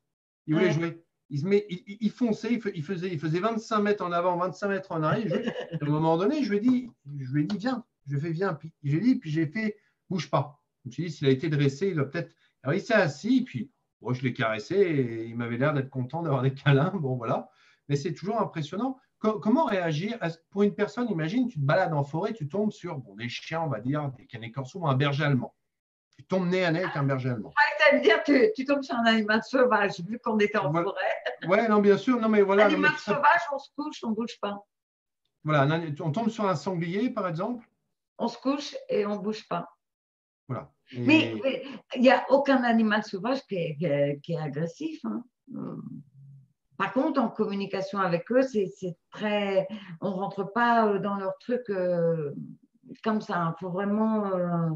Il voulait jouer il, se met, il, fonçait, il, faisait, il faisait 25 mètres en avant, 25 mètres en arrière. à un moment donné, je lui ai dit, je lui ai dit viens. Je fait viens. Puis j'ai dit, puis j'ai fait bouge pas. Je me suis dit, s'il a été dressé, il doit peut-être. Alors il s'est assis, puis moi je l'ai caressé et il m'avait l'air d'être content d'avoir des câlins. Bon, voilà. Mais c'est toujours impressionnant. comment réagir? Pour une personne Imagine, tu te balades en forêt, tu tombes sur bon, des chiens, on va dire, des canets corso ou un berger allemand. Tu tombes nez à nez avec un berger allemand. Tu me dire que tu tombes sur un animal sauvage, vu qu'on était en forêt. Oui, non, bien sûr. Non, mais voilà. Animal sauvage, on se couche, on ne bouge pas. Voilà, on tombe sur un sanglier, par exemple. On se couche et on ne bouge pas. Voilà. Mais il n'y a aucun animal sauvage qui est, qui est, agressif. Hein. Par contre, en communication avec eux, c'est très. On ne rentre pas euh, dans leur truc euh, comme ça. Il faut vraiment. Euh,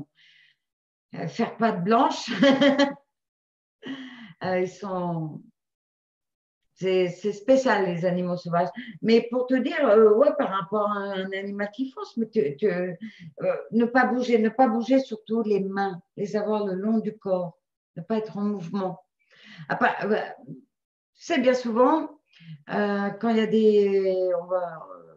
faire de blanche. Euh, ils sont. C'est spécial, les animaux sauvages. Mais pour te dire, euh, ouais, par rapport à un animal qui fonce, mais ne pas bouger, ne pas bouger surtout les mains, les avoir le long du corps, ne pas être en mouvement. Tu sais, bien souvent, quand il y a des.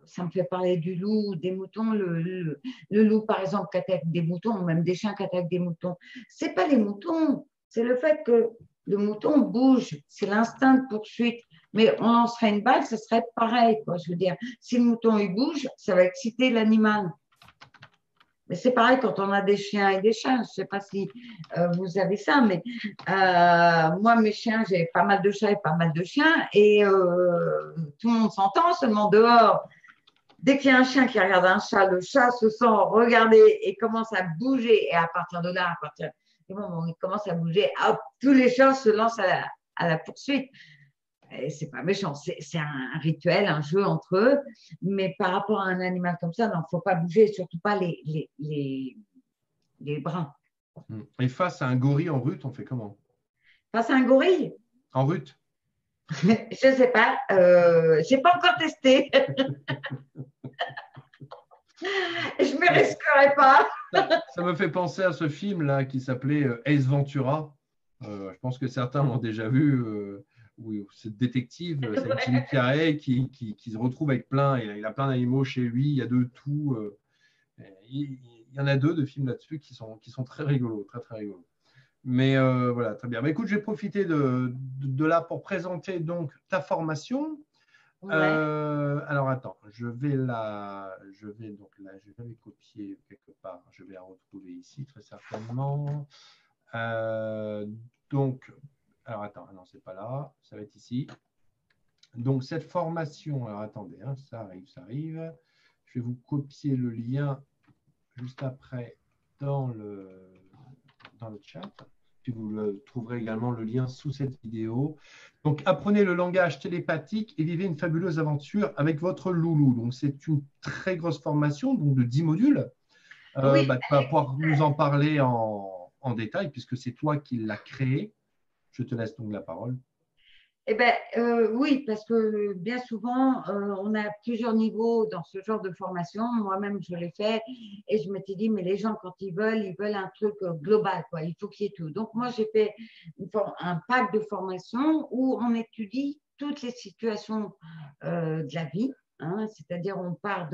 Ça me fait parler du loup, des moutons. Le, loup, par exemple, qui attaque des moutons, ou même des chiens qui attaquent des moutons. Ce n'est pas les moutons, c'est le fait que le mouton bouge, c'est l'instinct de poursuite. Mais on lancerait une balle, ce serait pareil. Quoi. Je veux dire, si le mouton il bouge, ça va exciter l'animal. Mais c'est pareil quand on a des chiens et des chiens. Je ne sais pas si euh, vous avez ça, mais euh, moi, mes chiens, j'ai pas mal de chats et pas mal de chiens. Et euh, tout le monde s'entend, seulement dehors, Dès qu'il y a un chien qui regarde un chat, le chat se sent regarder et commence à bouger. Et à partir de là, à partir du moment où il commence à bouger, hop, tous les chats se lancent à la, poursuite. Et c'est pas méchant, c'est un rituel, un jeu entre eux. Mais par rapport à un animal comme ça, il ne faut pas bouger, surtout pas les, les, les, les brins. Et face à un gorille en rut, on fait comment? Face à un gorille? En rut Je ne sais pas. Euh, je n'ai pas encore testé. je ne me risquerai pas. ça, me fait penser à ce film-là qui s'appelait euh, Ace Ventura. Euh, je pense que certains l'ont déjà vu. Euh, où cette détective, c'est Jim Carrey, qui, qui, qui, se retrouve avec plein, il a, il a plein d'animaux chez lui, il y a de tout. il, y en a deux de films là-dessus qui sont, qui sont très rigolos, très très rigolos. Mais voilà, très bien. Mais écoute, je vais profiter de, de, de, là pour présenter donc ta formation. Euh, alors attends, je vais la, je vais donc là, je vais copier quelque part. Je vais la retrouver ici très certainement. Euh, donc, alors attends, non c'est pas là, ça va être ici. Donc cette formation, alors attendez, hein, ça arrive, ça arrive. Je vais vous copier le lien juste après dans le, dans le chat. Puis vous le, trouverez également le lien sous cette vidéo. Donc, apprenez le langage télépathique et vivez une fabuleuse aventure avec votre loulou. Donc, c'est une très grosse formation, donc de 10 modules. Euh, bah, tu vas pouvoir nous en parler en, en détail puisque c'est toi qui l'as créé. Je te laisse donc la parole. Eh bien, euh, oui, parce que bien souvent, euh, on a plusieurs niveaux dans ce genre de formation. Moi-même, je l'ai fait et je m'étais dit, mais les gens, quand ils veulent, ils veulent un truc euh, global, quoi. Il faut qu'il y ait tout. Donc, moi, j'ai fait un pack de formation où on étudie toutes les situations de la vie Hein, c'est-à-dire on part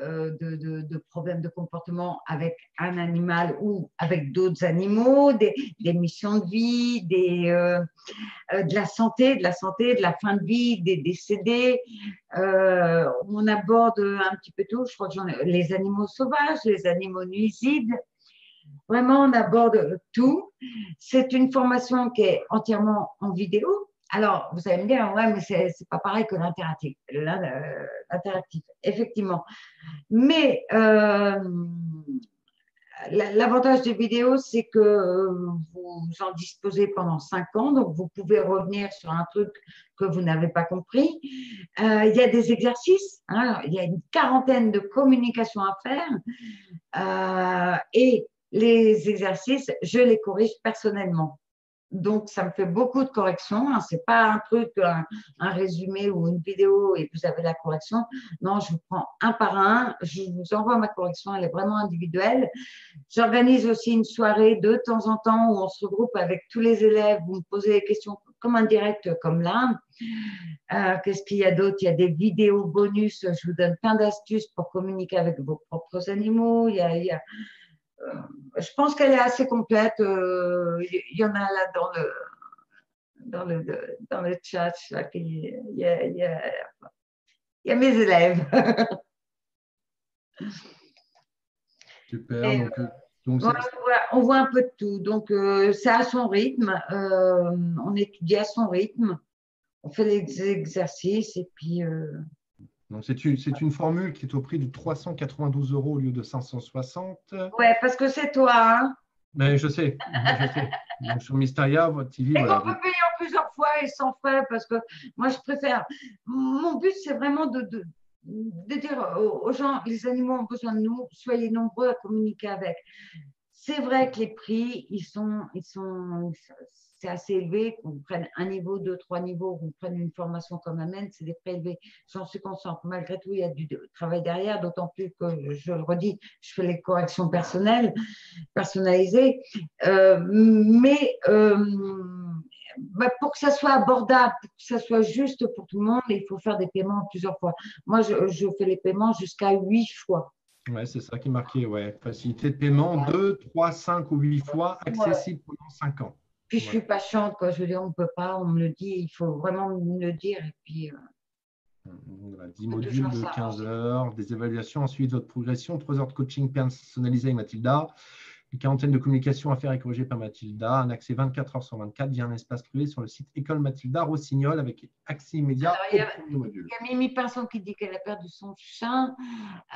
euh, de, de, problèmes de comportement avec un animal ou avec d'autres animaux, des, missions de vie, des, euh, euh, de la santé, de la santé, de la fin de vie, des décédés. on aborde un petit peu tout, je crois que les animaux sauvages, les animaux nuisibles. Vraiment, on aborde tout. C'est une formation qui est entièrement en vidéo, alors, vous allez me dire, ouais, mais c'est n'est pas pareil que l'interactif. L'interactif, effectivement. Mais euh, l'avantage des vidéos, c'est que vous en disposez pendant cinq ans, donc vous pouvez revenir sur un truc que vous n'avez pas compris. Euh, il y a des exercices, hein, il y a une quarantaine de communications à faire. Euh, et les exercices, je les corrige personnellement. Donc, ça me fait beaucoup de corrections. Hein. Ce n'est pas un truc, un, résumé ou une vidéo et vous avez la correction. Non, je vous prends un par un. Je vous envoie ma correction. Elle est vraiment individuelle. J'organise aussi une soirée de temps en temps où on se regroupe avec tous les élèves. Vous me posez des questions comme un direct comme là. Euh, qu'est-ce qu'il y a d'autre? Il y a des vidéos bonus. Je vous donne plein d'astuces pour communiquer avec vos propres animaux. Il y a, euh, je pense qu'elle est assez complète. Euh, il y en a là dans le, dans le, dans le chat. il, y a, il, y a, il y a mes élèves. Super. donc, euh, on, voit, un peu de tout. Donc, c'est à son rythme. on étudie à son rythme. On fait les exercices et puis. Donc, c'est une, une, formule qui est au prix de 392 euros au lieu de 560. Ouais, parce que c'est toi. Hein Mais je sais. Je sais. Donc, sur Mysteria, votre TV. Et on peut payer en plusieurs fois et sans frais parce que moi, je préfère. Mon but, c'est vraiment de, de, de, dire aux gens les animaux ont besoin de nous, soyez nombreux à communiquer avec. C'est vrai que les prix, ils sont, ils sont, c'est assez élevé, qu'on prenne un niveau, deux, trois niveaux, qu'on prenne une formation comme Amen, c'est des prélevés. J'en suis consciente. Malgré tout, il y a du travail derrière, d'autant plus que, je le redis, je fais les corrections personnelles, personnalisées. Euh, mais euh, bah, pour que ça soit abordable, pour que ça soit juste pour tout le monde, il faut faire des paiements plusieurs fois. Moi, je, fais les paiements jusqu'à huit fois. Oui, c'est ça qui est marqué. Ouais. Facilité de paiement, deux, trois, cinq ou huit fois, accessible pendant cinq ans. Puis je suis patiente, quoi. Je veux dire, on ne peut pas, on me le dit, il faut vraiment me le dire. Et puis. Euh, voilà, 10 modules de 15 heures, des évaluations, ensuite votre progression, 3 heures de coaching personnalisé avec Mathilda, une quarantaine de communications à faire et par Mathilda, un accès 24 heures sur 24 via un espace privé sur le site École Mathilda Rossignol avec accès immédiat au premier module. Il y a Mimi Pinson qui dit qu'elle a perdu son chat.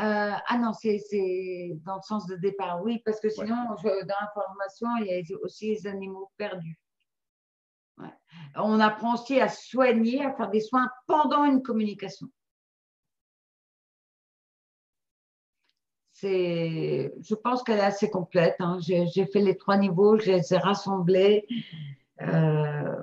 Euh, ah non, c'est dans le sens de départ, oui, parce que sinon, dans la formation, il y a aussi les animaux perdus. On apprend aussi à soigner, à faire des soins pendant une communication. Je pense qu'elle est assez complète. Hein. J'ai fait les trois niveaux, je les ai rassemblés. Euh,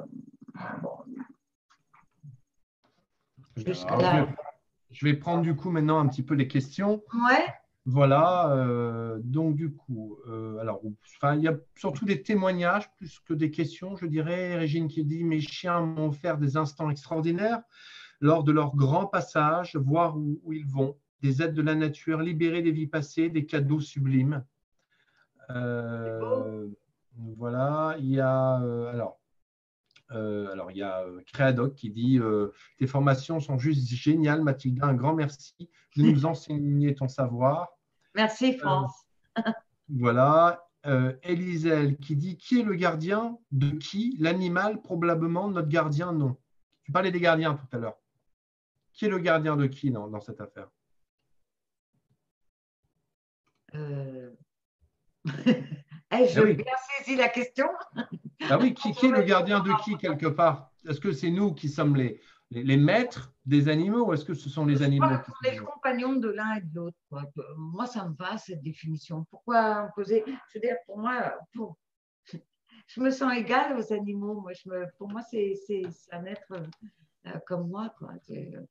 je vais prendre du coup maintenant un petit peu les questions. Ouais. Voilà, euh, donc du coup, euh, alors, il y a surtout des témoignages plus que des questions, je dirais. Régine qui dit Mes chiens m'ont offert des instants extraordinaires lors de leur grand passage, voir où ils vont des aides de la nature, libérer des vies passées, des cadeaux sublimes. Euh, voilà, il y a euh, alors, euh, alors il y a Créadoc qui dit tes formations sont juste géniales, Mathilda, un grand merci de nous enseigner ton savoir. Merci France. voilà, Eliselle qui dit qui est le gardien de qui L'animal probablement, notre gardien non. Tu parlais des gardiens tout à l'heure. Qui est le gardien de qui dans cette affaire? Euh... Ai-je Ah oui. bien saisi la question Ah oui, qui, qui est le gardien de qui quelque part? Est-ce que c'est nous qui sommes les, les, les maîtres des animaux ou est-ce que ce sont les Je animaux crois qui sont le compagnon de l'un et de l'autre. Moi, ça me va, cette définition. Pourquoi poser Je veux dire, pour moi, pour- je me sens égale aux animaux. Moi, je me... Pour moi, c'est un être comme moi. Quoi. Euh,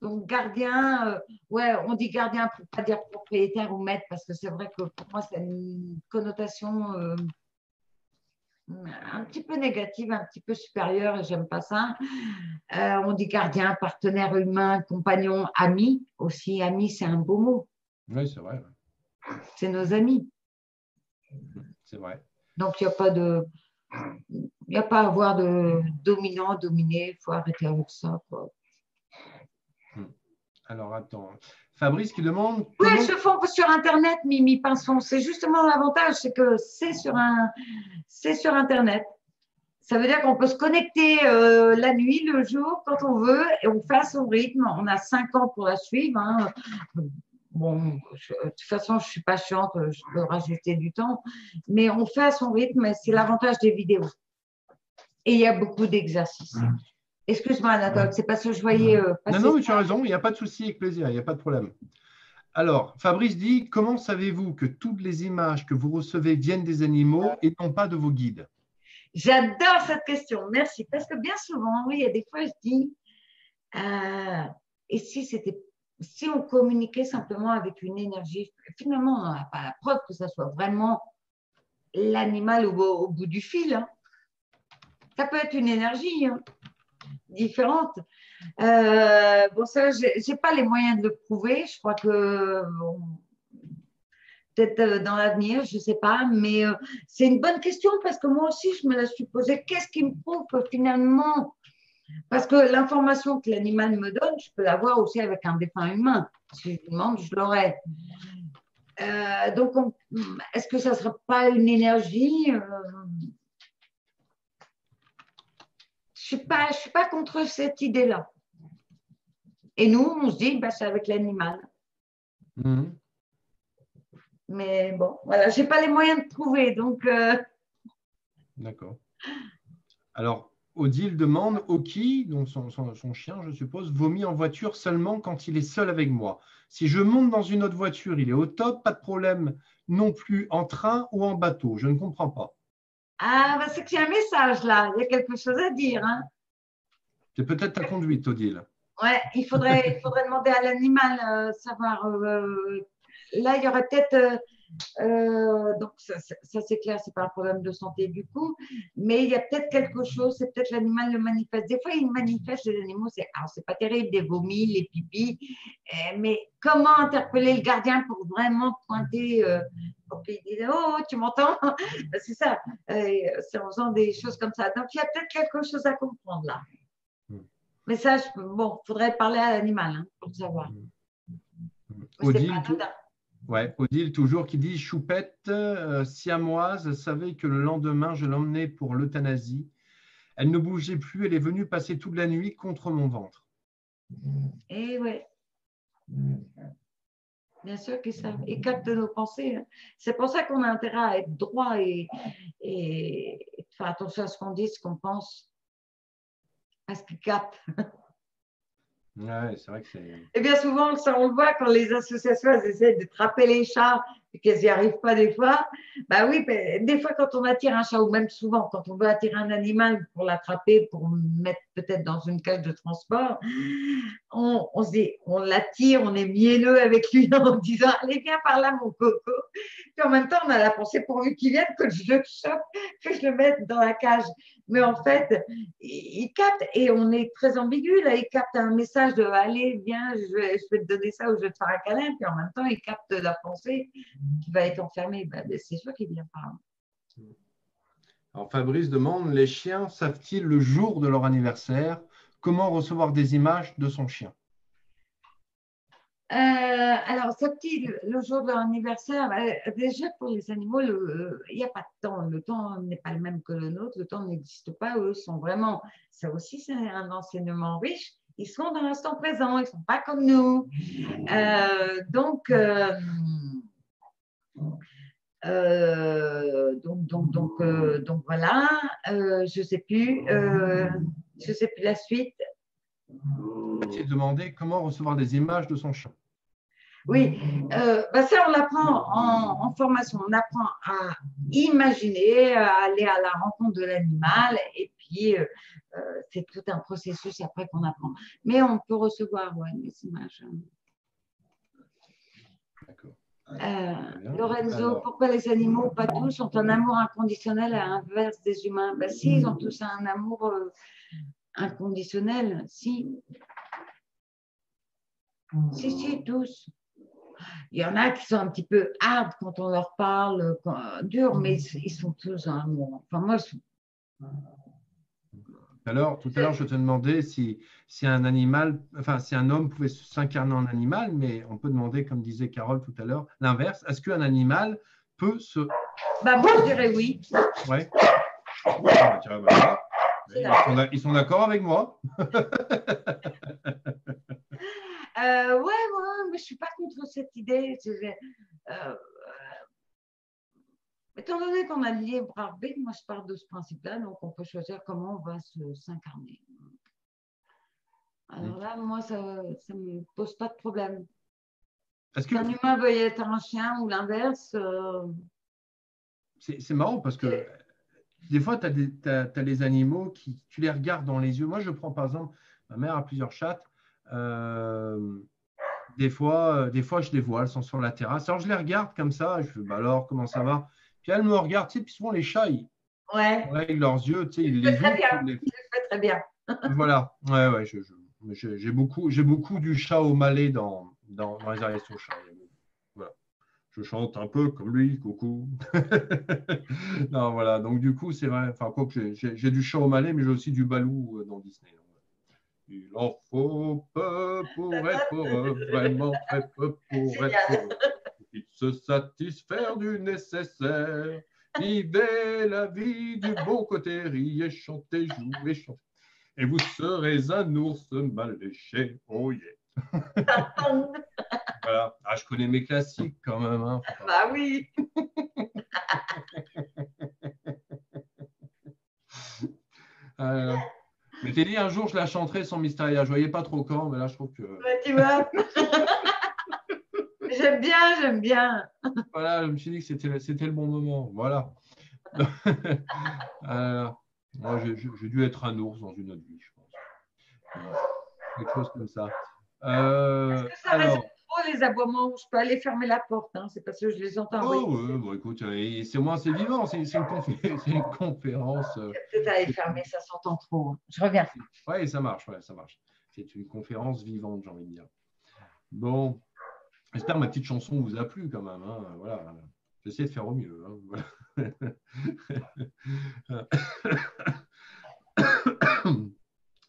Donc, gardien, euh, ouais, on dit gardien pour pas dire propriétaire ou maître, parce que c'est vrai que pour moi, c'est une connotation euh, un petit peu négative, un petit peu supérieure, et j'aime pas ça. Euh, on dit gardien, partenaire humain, compagnon, ami aussi. Ami, c'est un beau mot. Oui, c'est vrai. C'est nos amis. C'est vrai. Donc, il n'y a pas de. Il n'y a pas à avoir de dominant, dominé. Il faut arrêter avec ça. Quoi. Alors, attends. Fabrice qui demande. Oui, elles se font sur Internet, Mimi Pinson. C'est justement l'avantage, c'est que c'est sur, un... sur Internet. Ça veut dire qu'on peut se connecter euh, la nuit, le jour, quand on veut, et on fait à son rythme. On a cinq ans pour la suivre. hein. Bon, je- de toute façon, je ne suis pas chiante, je peux rajouter du temps, mais on fait à son rythme, et c'est l'avantage des vidéos. Et il y a beaucoup d'exercices. Excuse-moi, Anatole, c'est parce que je voyais euh, Non, non, mais tu as raison, il n'y a pas de souci, avec plaisir, il n'y a pas de problème. Alors, Fabrice dit Comment savez-vous que toutes les images que vous recevez viennent des animaux et non pas de vos guides? J'adore cette question, merci. Parce que bien souvent, oui, il y a des fois, je dis, euh, et si c'était, si on communiquait simplement avec une énergie, finalement, on n'a pas la preuve que ça soit vraiment l'animal au, bout- du fil. hein. Ça peut être une énergie hein, différente. Euh, bon, ça, j'ai j'ai pas les moyens de le prouver. Je crois que peut-être euh, dans l'avenir, je sais pas, mais euh, c'est une bonne question parce que moi aussi, je me la suis posée. Qu'est-ce qui me prouve que finalement, parce que l'information que l'animal me donne, je peux l'avoir aussi avec un défunt humain. Si je demande, je l'aurai. Euh, donc, on- est-ce que ça ne serait pas une énergie euh, Je ne suis, pas- je suis pas contre cette idée-là. Et nous, on se dit, bah, c'est avec l'animal. Mhm. Mais bon, voilà, je n'ai pas les moyens de trouver. Donc, euh, D'accord. Alors, Odile demande Oki, donc son, son- son chien, je suppose, vomit en voiture seulement quand il est seul avec moi. Si je monte dans une autre voiture, il est au top, pas de problème non plus en train ou en bateau. Je ne comprends pas. ah, bah, c'est qu'il y a un message là. Il y a quelque chose à dire. Hein. C'est peut-être ta conduite, Odile. Ouais, il faudrait, il faudrait demander à l'animal, euh, savoir. euh, là, il y aurait peut-être. euh, euh, donc, ça, ça- ça, c'est clair, c'est pas un problème de santé du coup, mais il y a peut-être quelque chose, c'est peut-être l'animal le manifeste. Des fois, il manifeste les animaux, c'est alors c'est pas terrible, des vomis, les pipis, euh, mais comment interpeller le gardien pour vraiment pointer, euh, pour qu'il dise Oh, tu m'entends C'est ça, euh, c'est en faisant des choses comme ça. Donc, il y a peut-être quelque chose à comprendre là. Hmm. Mais ça, je- bon, faudrait parler à l'animal hein, pour le savoir. Anodin. Ouais, Odile, toujours, qui dit Choupette, euh, siamoise, savait que le lendemain, je l'emmenais pour l'euthanasie. Elle ne bougeait plus, elle est venue passer toute la nuit contre mon ventre. Eh ouais. Bien sûr qu'ils savent. Ils captent nos pensées. hein. C'est pour ça qu'on a intérêt à être droit et, et, et de faire attention à ce qu'on dit, ce qu'on pense. Parce qu'ils captent. Ouais, c'est vrai que c'est. Et bien souvent, ça, on le voit quand les associations elles essaient de trapper les chats qu'elles n'y arrivent pas des fois. Bah oui, ben, des fois, quand on attire un chat, ou même souvent, quand on veut attirer un animal pour l'attraper, pour mettre peut-être dans une cage de transport, on, on se dit, on l'attire, on est mielleux avec lui en disant Allez, viens par là, mon coco. Puis en même temps, on a la pensée pourvu qu'il vienne, que je le chope, que je le mette dans la cage. Mais en fait, il capte et on est très ambigu là. Il capte un message de allez, viens, je je vais te donner ça ou je vais te faire un câlin. Puis en même temps, il capte la pensée qui va être enfermée. Ben, c'est sûr qu'il vient par là. Alors Fabrice demande les chiens savent-ils le jour de leur anniversaire? Comment recevoir des images de son chien? Euh, alors, petit, le, jour de leur anniversaire, ben, déjà pour les animaux, il n'y a pas de temps. Le temps n'est pas le même que le nôtre. Le temps n'existe pas. Eux sont vraiment, ça aussi, c'est un enseignement riche. Ils sont dans l'instant présent. Ils ne sont pas comme nous. Euh, donc, euh, donc, donc, donc, euh, donc voilà, euh, je ne sais plus, je sais plus la suite. Tu demandé comment recevoir des images de son chat. Oui, bah ça on l'apprend en, formation, on apprend à imaginer, à aller à la rencontre de l'animal et puis c'est tout un processus après qu'on apprend. Mais on peut recevoir ouais, des images. D'accord. Euh, Lorenzo, pourquoi les animaux, pas tous, ont un amour inconditionnel à l'inverse des humains? Ben, Si, ils ont tous un amour euh, inconditionnel, si. Si, si, tous. Il y en a qui sont un petit peu hard quand on leur parle, dur, mais ils sont tous un amour. Enfin, moi, tout à l'heure, je te demandais si, si un animal, enfin, si un homme pouvait s'incarner en animal, mais on peut demander, comme disait Carole tout à l'heure, l'inverse. Est-ce qu'un animal peut se. Bah, moi, je dirais oui. Ouais. Ah, bah, ils sont d'accord avec moi. euh, ouais, ouais, mais je ne suis pas contre cette idée. Euh, Étant donné qu'on a le libre arbitre, moi je pars de ce principe-là, donc on peut choisir comment on va s'incarner. Alors là, moi, ça ne me pose pas de problème. Est-ce qu'un humain veuille être un chien ou l'inverse euh, C'est marrant parce que des fois, tu as, les animaux qui, tu les regardes dans les yeux. Moi, je prends par exemple, ma mère a plusieurs chattes. Euh, des, fois, euh, des fois, je les vois, elles sont sur la terrasse. Alors, je les regarde comme ça. Je fais, bah alors, comment ça va? Elle me regarde, tu sais, puis souvent les chats, ils, ouais. avec leurs yeux, tu sais, ils les très bien. Les... très bien. voilà, ouais, ouais, j'ai beaucoup, j'ai beaucoup du chat au malais dans, dans, dans les arrestos chats. Voilà. Je chante un peu comme lui, coucou. non, voilà, donc du coup, c'est vrai, enfin, quoi que j'ai du chat au malais, mais j'ai aussi du balou euh, dans Disney. Il en faut peu pour être heureux, vraiment très peu pour être heureux se satisfaire du nécessaire. Vivez la vie du bon côté, riez, chantez, jouez, chantez. Et vous serez un ours mal léché. Oh yeah. voilà. Ah, je connais mes classiques quand même. Hein. Bah oui. euh, mais t'es dit un jour je la chanterai sans Mysteria. Je voyais pas trop quand, mais là je trouve que. tu vois. J'aime bien, j'aime bien. Voilà, je me suis dit que c'était, c'était le bon moment. Voilà. euh, moi, j'ai, j'ai dû être un ours dans une autre vie, je pense. Quelque chose comme ça. Euh, Est-ce que ça alors... trop les aboiements Je peux aller fermer la porte, hein, c'est parce que je les entends. Oh, oui, bon, écoute, euh, c'est moi, c'est vivant, c'est, c'est, une, conférence. C'est une conférence. Euh, peut-être aller fermer, ça s'entend trop. Je reviens. Oui, ça marche, ouais, ça marche. C'est une conférence vivante, j'ai envie de dire. Bon, J'espère que ma petite chanson vous a plu quand même. Hein. Voilà. J'essaie de faire au mieux. Hein.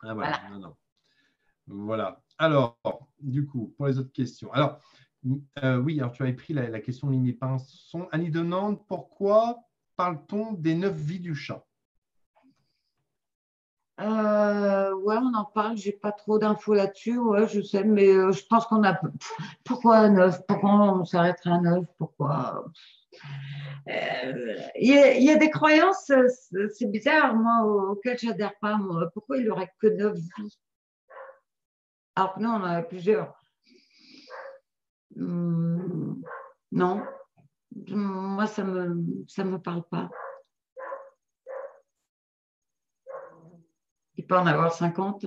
ah, voilà. voilà. Alors, du coup, pour les autres questions. Alors, euh, oui, alors tu avais pris la, question de Mimi Pinson. Annie demande pourquoi parle-t-on des neuf vies du chat? Euh, ouais, on en parle. J'ai pas trop d'infos là-dessus. Ouais, je sais, mais euh, je pense qu'on a. Pourquoi neuf Pourquoi on s'arrêterait à neuf Pourquoi? Euh, Il y, a des croyances, c'est bizarre, moi, auxquelles j'adhère pas. Pourquoi il aurait que neuf vies? Alors que nous, on en a plusieurs. Hum, non, moi, ça me, ça me parle pas. En avoir 50.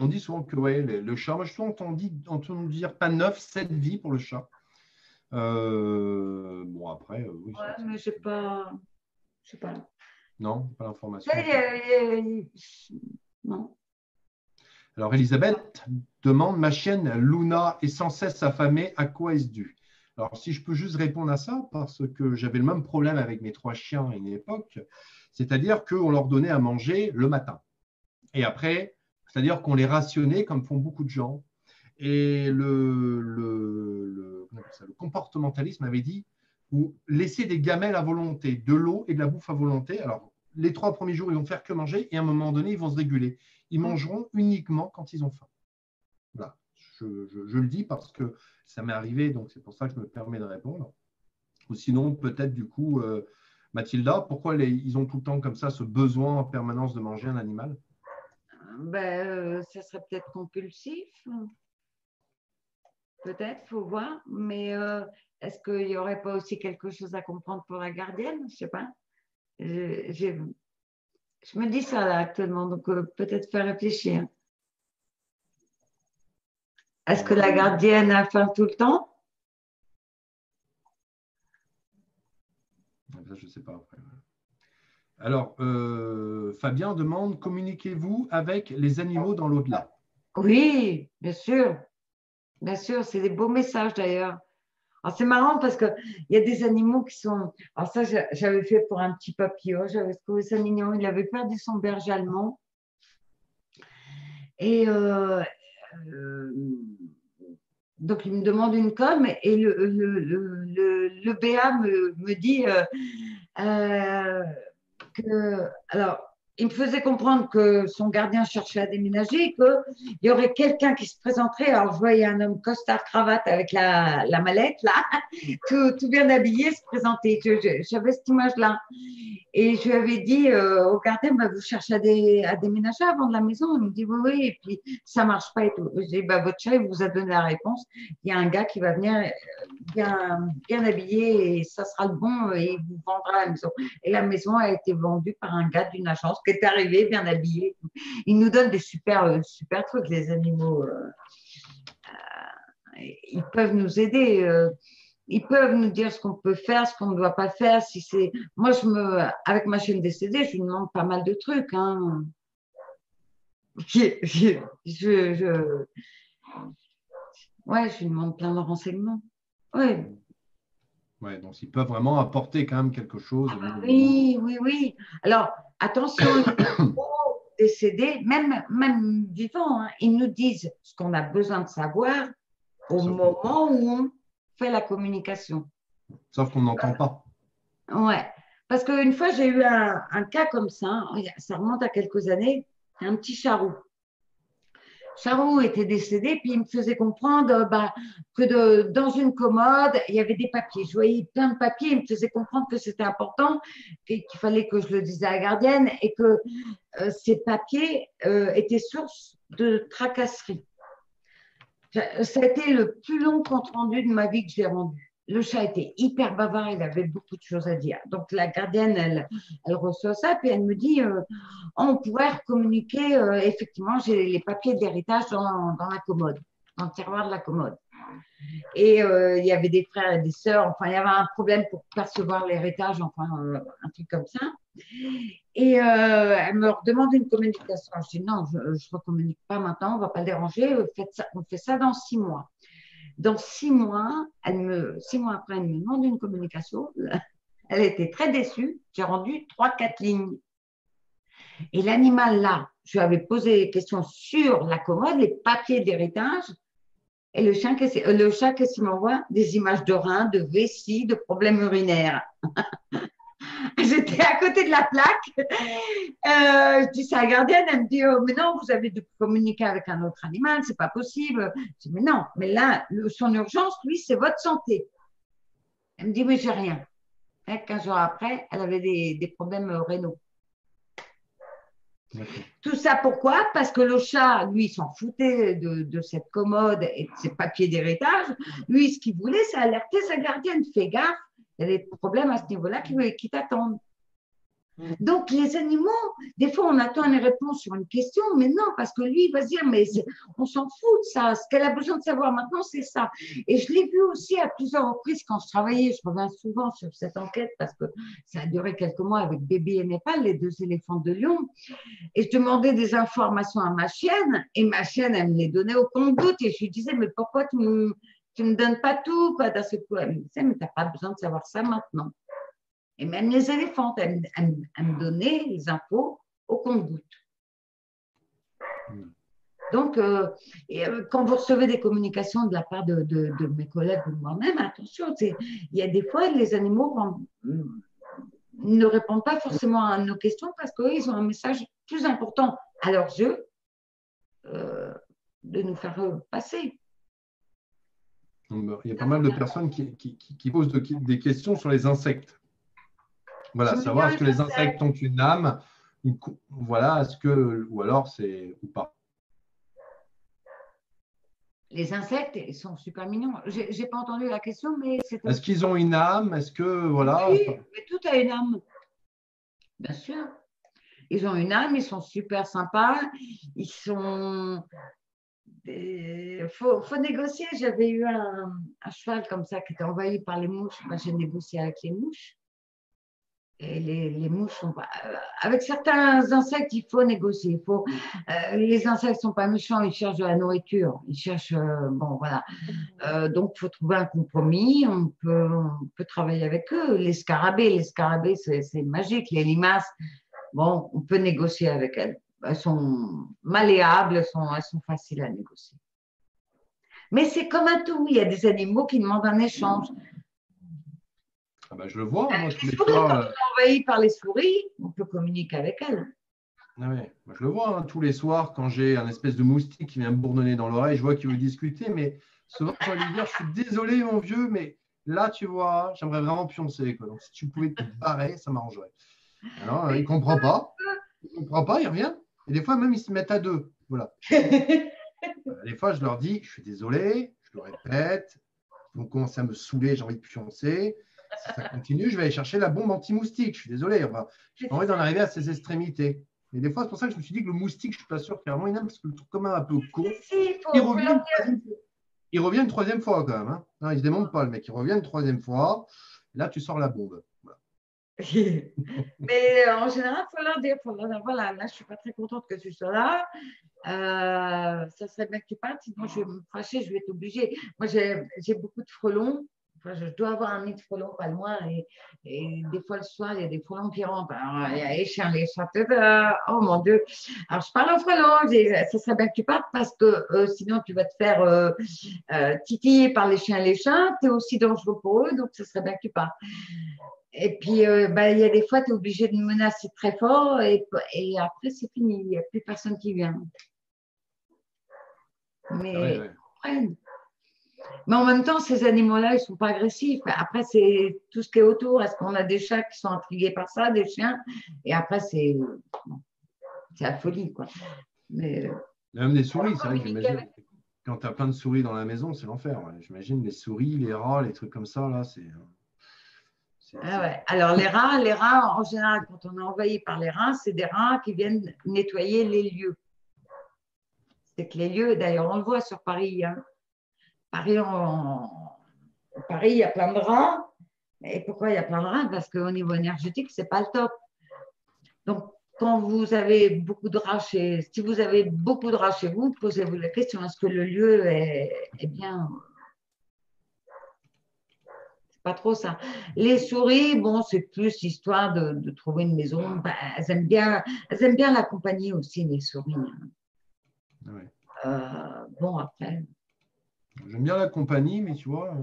on dit souvent que ouais, le, chat, moi je trouve on dit, entend dire pas 9, 7 vies pour le chat. Euh, bon, après, euh, oui. Ouais, mais je pas. Je sais pas. Non, pas l'information. Non. Alors, Elisabeth demande Ma chienne Luna est sans cesse affamée, à quoi est-ce dû? Alors, si je peux juste répondre à ça, parce que j'avais le même problème avec mes trois chiens à une époque. C'est-à-dire qu'on leur donnait à manger le matin. Et après, c'est-à-dire qu'on les rationnait comme font beaucoup de gens. Et le, comportementalisme avait dit vous laissez des gamelles à volonté, de l'eau et de la bouffe à volonté. Alors, les trois premiers jours, ils vont faire que manger et à un moment donné, ils vont se réguler. Ils mangeront uniquement quand ils ont faim. Voilà, je, je le dis parce que ça m'est arrivé, donc c'est pour ça que je me permets de répondre. Ou sinon, peut-être du coup, euh, Mathilda, pourquoi ils ont tout le temps comme ça ce besoin en permanence de manger un animal? Ben, euh, Ça serait peut-être compulsif. Peut-être, faut voir. Mais euh, est-ce qu'il n'y aurait pas aussi quelque chose à comprendre pour la gardienne? Je sais pas. je me dis ça là actuellement, donc peut-être faire réfléchir. Est-ce que la gardienne a faim tout le temps? Je ne sais pas Alors, euh, Fabien demande communiquez-vous avec les animaux dans l'au-delà? Oui, bien sûr. Bien sûr, c'est des beaux messages d'ailleurs. c'est marrant parce qu'il y a des animaux qui sont. Alors, ça, j'avais fait pour un petit papillon, j'avais trouvé ça mignon. Il avait perdu son berger allemand. Et euh, euh, donc, il me demande une com et le, le, le, le BA me, dit euh, euh, que. Alors, il me faisait comprendre que son gardien cherchait à déménager, qu'il y aurait quelqu'un qui se présenterait. Alors, je voyais un homme costard cravate avec la, la mallette, là, tout, tout, bien habillé, se présenter. J'avais cette image-là. Et je lui avais dit euh, au gardien, bah, vous cherchez à, à, déménager avant de la maison Il me dit oui, oui, et puis ça marche pas et tout. Je dis, bah, votre chat, il vous a donné la réponse. Il y a un gars qui va venir euh, bien, bien habillé et ça sera le bon et il vous vendra la maison. Et la maison a été vendue par un gars d'une agence est arrivé bien habillé. Il nous donne des super, euh, super trucs, les animaux. ils peuvent nous aider ils peuvent nous dire ce qu'on peut faire, ce qu'on ne doit pas faire. Si c'est, moi, je me, avec ma chaîne décédée, je demande pas mal de trucs. Hein. Je, je, je, ouais, je demande plein de renseignements. Ouais. Ouais, donc ils peuvent vraiment apporter quand même quelque chose. Ah oui, oui, oui. Alors, attention, décédés, même, même vivants, hein, ils nous disent ce qu'on a besoin de savoir au moment où on fait la communication. Sauf qu'on n'entend pas. Ouais. Parce qu'une fois, j'ai eu un, cas comme ça, ça remonte à quelques années, un petit charou. Charou était décédé, puis il me faisait comprendre bah, que dans une commode, il y avait des papiers. Je voyais plein de papiers, il me faisait comprendre que c'était important, qu'il fallait que je le dise à la gardienne et que euh, ces papiers euh, étaient source de tracasserie. Ça a été le plus long compte rendu de ma vie que j'ai rendu. Le chat était hyper bavard, il avait beaucoup de choses à dire. Donc la gardienne, elle, reçoit ça, puis elle me dit euh, on pourrait communiquer. Euh, effectivement, j'ai les papiers d'héritage dans, la commode, dans le tiroir de la commode. Et euh, il y avait des frères et des sœurs, enfin, il y avait un problème pour percevoir l'héritage, enfin, un truc comme ça. Et elle me demande une communication. Je dis non, je ne communique pas maintenant, on ne va pas le déranger, on fait ça dans six mois. Dans six mois, elle me, six mois après, elle me demande une communication. Elle était très déçue. J'ai rendu trois, quatre lignes. Et l'animal là, je lui avais posé des questions sur la commode, les papiers d'héritage. Et le, chien, le chat, qu'est-ce qu'il m'envoie Des images de reins, de vessie, de problèmes urinaires. J'étais à côté de la plaque. Euh, je dis ça à la gardienne. Elle me dit oh, Mais non, vous avez dû communiquer avec un autre animal, c'est pas possible. Je dis Mais non, mais là, son urgence, lui, c'est votre santé. Elle me dit Mais j'ai rien. Et 15 jours après, elle avait des, des problèmes rénaux. Tout ça pourquoi? Parce que le chat, lui, s'en foutait de, de, cette commode et de ses papiers d'héritage. Lui, ce qu'il voulait, c'est alerter sa gardienne. Fais gaffe, il y a des problèmes à ce niveau-là qui, qui t'attendent. Mm. Donc, les animaux, des fois, on attend une réponse sur une question, mais non, parce que lui, il va se dire, mais on s'en fout de ça. Ce qu'elle a besoin de savoir maintenant, c'est ça. Et je l'ai vu aussi à plusieurs reprises quand je travaillais. Je reviens souvent sur cette enquête parce que ça a duré quelques mois avec Bébé et Népal, les deux éléphants de Lyon. Et je demandais des informations à ma chienne, et ma chienne, elle me les donnait au compte-goutte. Et je lui disais, mais pourquoi tu me tu ne me donnes pas tout, quoi, dans ce coup. Elle me disait, mais tu n'as pas besoin de savoir ça maintenant. Et même les éléphants, elle, me donnait les infos au compte-gouttes. Donc, euh, euh, quand vous recevez des communications de la part de, mes collègues ou de moi-même, attention, il y a des fois, les animaux ne répondent pas forcément à nos questions parce qu'ils ont un message plus important à leurs yeux euh, de nous faire passer. Il y a pas mal de personnes qui, qui, posent des questions sur les insectes. Voilà, savoir est-ce que les insectes ont une âme, voilà, est-ce que, ou alors c'est ou pas. Les insectes, ils sont super mignons. J'ai pas entendu la question, mais c'est. Est-ce qu'ils ont une âme? Est-ce que voilà Oui, mais tout a une âme. Bien sûr. Ils ont une âme, ils sont super sympas, ils sont. Il faut, négocier. J'avais eu un, cheval comme ça qui était envahi par les mouches. Ben, J'ai négocié avec les mouches. Et les, mouches sont. Euh, avec certains insectes, il faut négocier. Il faut, euh, les insectes sont pas méchants, ils cherchent de la nourriture. Ils cherchent. Euh, bon, voilà. donc, il faut trouver un compromis. On peut, on peut travailler avec eux. Les scarabées, les scarabées, c'est magique. Les limaces, bon, on peut négocier avec elles. Elles sont malléables, elles sont, elles sont faciles à négocier. Mais c'est comme un tout. Il y a des animaux qui demandent un échange. Ah bah, je le vois, moi, les souris, Quand on est envahi par les souris, on peut communiquer avec elles. Ah moi, je le vois hein, tous les soirs quand j'ai un espèce de moustique qui vient me bourdonner dans l'oreille, je vois qu'il veut discuter, mais souvent je vais lui dire Je suis désolé, mon vieux, mais là, tu vois, j'aimerais vraiment pioncer. Quoi. Donc, si tu pouvais te barrer, ça m'arrangerait. Alors, il ne comprend pas. Il ne comprend pas, il revient. Et des fois, même, ils se mettent à deux. Voilà. des fois, je leur dis Je suis désolé, je le répète. Ils vont commencer à me saouler, j'ai envie de pioncer si ça continue, je vais aller chercher la bombe anti-moustique. Je suis désolé, je n'ai envie d'en arriver à ces extrémités. Mais des fois, c'est pour ça que je me suis dit que le moustique, je ne suis pas sûr qu'il y a vraiment une âme, parce que le truc quand même un peu con. il, revient une troisième fois quand même. Hein. Non, il ne se démonte pas, le mec. Il revient une troisième fois. Là, tu sors la bombe. Mais euh, en général, il faut leur dire, voilà, là, je ne suis pas très contente que tu sois là. Euh, ça serait bien que tu partes, sinon je vais me fâcher, je vais être obligée. Moi, j'ai beaucoup de frelons je dois avoir un nid de frelons pas loin et, et, des fois le soir, il y a des frelons qui rentrent. il y a les chiens, les chats. Oh mon Dieu. Alors, je parle aux frelons. Ça serait bien que tu partes parce que euh, sinon, tu vas te faire titiller par les chiens et les chats. Tu es aussi dangereux pour eux, donc ça serait bien que tu partes. Et puis, bah, il y a des fois, tu es obligé de menacer très fort et, et après, c'est fini. Il n'y a plus personne qui vient. Mais ah mais en même temps, ces animaux-là, ils ne sont pas agressifs. Après, c'est tout ce qui est autour. Est-ce qu'on a des chats qui sont intrigués par ça, des chiens? Et après, c'est la folie. Quoi. Mais, même des souris, c'est vrai que j'imagine. Quand tu as plein de souris dans la maison, c'est l'enfer. J'imagine les souris, les rats, les trucs comme ça, là, c'est. Ah ouais. Alors les rats, les rats, en général, quand on est envahi par les rats, c'est des rats qui viennent nettoyer les lieux. C'est que les lieux, d'ailleurs, on le voit sur Paris, hein, Paris, Paris, il y a plein de rats. Et pourquoi il y a plein de rats Parce qu'au niveau énergétique, ce n'est pas le top. Donc, quand vous avez beaucoup de rats chez, si vous avez beaucoup de rats chez vous, posez-vous la question est-ce que le lieu est, bien C'est pas trop ça. Les souris, bon, c'est plus histoire de, trouver une maison. Ben, elles aiment bien, elles aiment bien la compagnie aussi, les souris. Euh, bon, après. J'aime bien la compagnie, mais tu vois,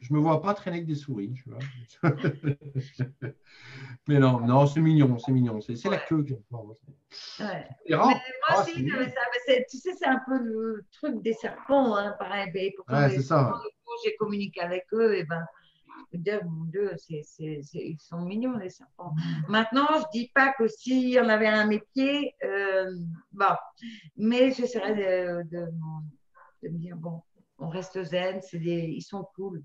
je me vois pas traîner avec des souris. Tu vois. mais non, non, c'est mignon, c'est mignon. C'est la queue que ouais. mais moi ah, aussi, tu sais, c'est un peu le truc des serpents, hein, pareil. Ouais, c'est ça. J'ai communiqué avec eux, et ben, veux dire, mon Dieu, ils sont mignons, les serpents. Maintenant, je ne dis pas que s'il y en avait un à mes pieds, euh, bon, mais j'essaierai de, de, de, me dire, bon, on reste zen, ils sont cool.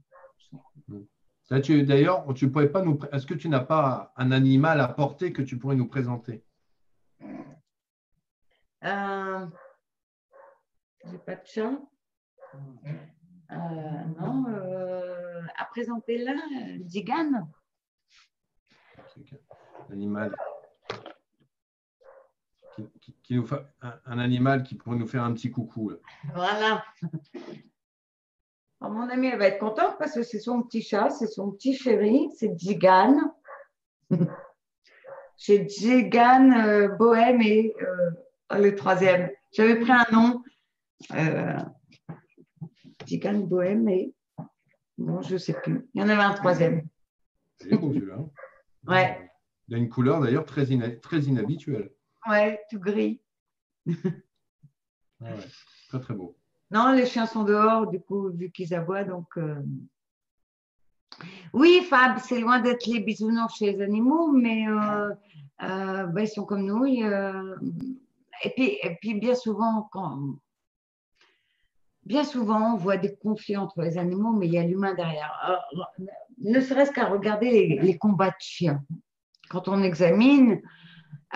D'ailleurs, tu pourrais pas nous. Est-ce que tu n'as pas un animal à porter que tu pourrais nous présenter? Euh... J'ai pas de chat. Euh, non, euh, à présenter là, Digan. Animal. Qui, nous fait un, animal qui pourrait nous faire un petit coucou. Voilà mon amie, elle va être contente parce que c'est son petit chat, c'est son petit chéri, c'est Jigan. J'ai Jigan, euh, Bohème et euh, le troisième. J'avais pris un nom. Euh, Jigan, Bohème et. Bon, je ne sais plus. Il y en avait un troisième. C'est beau celui-là. Hein. Ouais. Il a une couleur d'ailleurs très, très inhabituelle. Ouais, tout gris. ouais, très très beau. Non, les chiens sont dehors, du coup, vu qu'ils aboient. Donc, euh, oui, Fab, c'est loin d'être les bisounours chez les animaux, mais euh, euh, ben, ils sont comme nous. Et, et, puis, et puis, bien souvent, quand, bien souvent, on voit des conflits entre les animaux, mais il y a l'humain derrière. ne serait-ce qu'à regarder les, combats de chiens. Quand on examine,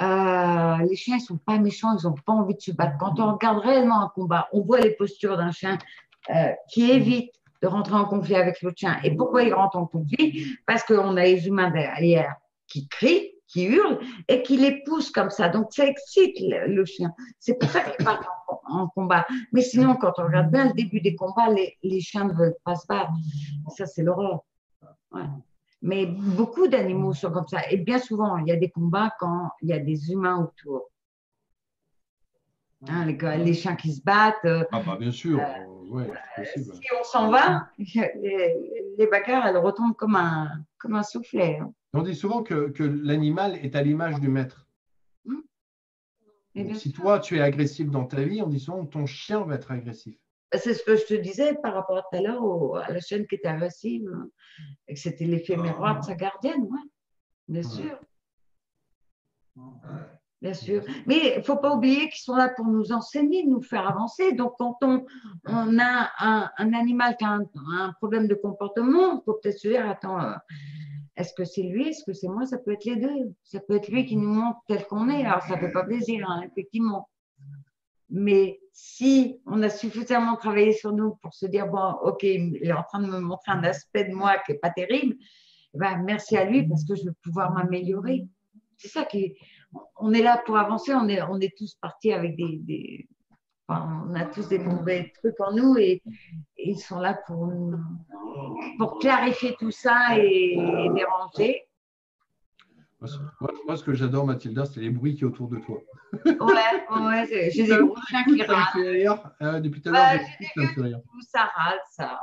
euh, les chiens ne sont pas méchants, ils n'ont pas envie de se battre. Quand on regarde réellement un combat, on voit les postures d'un chien euh, qui évite de rentrer en conflit avec l'autre chien. Et pourquoi il rentre en conflit? Parce qu'on a les humains derrière qui crient, qui hurlent et qui les poussent comme ça. Donc ça excite le, chien. C'est pour ça qu'il part en, combat. Mais sinon, quand on regarde bien le début des combats, les, les chiens ne veulent pas se battre. Ça, c'est l'horreur. Ouais. Mais beaucoup d'animaux sont comme ça. Et bien souvent, il y a des combats quand il y a des humains autour. Hein, les, chiens qui se battent. Euh, ah bah bien sûr, euh, Si on s'en va, les, bagarres, elles retombent comme un, comme un soufflet. Hein. On dit souvent que, que l'animal est à l'image du maître. Hmm. si toi, tu es agressif dans ta vie, on dit souvent que ton chien va être agressif. C'est ce que je te disais par rapport à tout à l'heure à la chaîne qui était agressive et que c'était l'effet ah. miroir de sa gardienne, ouais. bien sûr. Bien sûr. Mais il ne faut pas oublier qu'ils sont là pour nous enseigner, nous faire avancer. Donc, quand on, on a un, un, animal qui a un, problème de comportement, il faut peut-être se dire, attends, euh, est-ce que c'est lui, est-ce que c'est moi Ça peut être les deux. Ça peut être lui qui nous montre tel qu'on est. Alors, ça ne fait pas plaisir, hein, effectivement. Mais si on a suffisamment travaillé sur nous pour se dire, bon, OK, il est en train de me montrer un aspect de moi qui n'est pas terrible, eh ben, merci à lui parce que je vais pouvoir m'améliorer. C'est ça qui On est là pour avancer, on est, on est tous partis avec des. On a tous des mauvais trucs en nous et, ils sont là pour, pour clarifier tout ça et déranger. Moi, ce que j'adore, Mathilda, c'est les bruits qui sont autour de toi. Ouais, ouais, j'ai des gros chiens qui râlent. Ah, depuis tout à l'heure, rire. Ça râle, ça.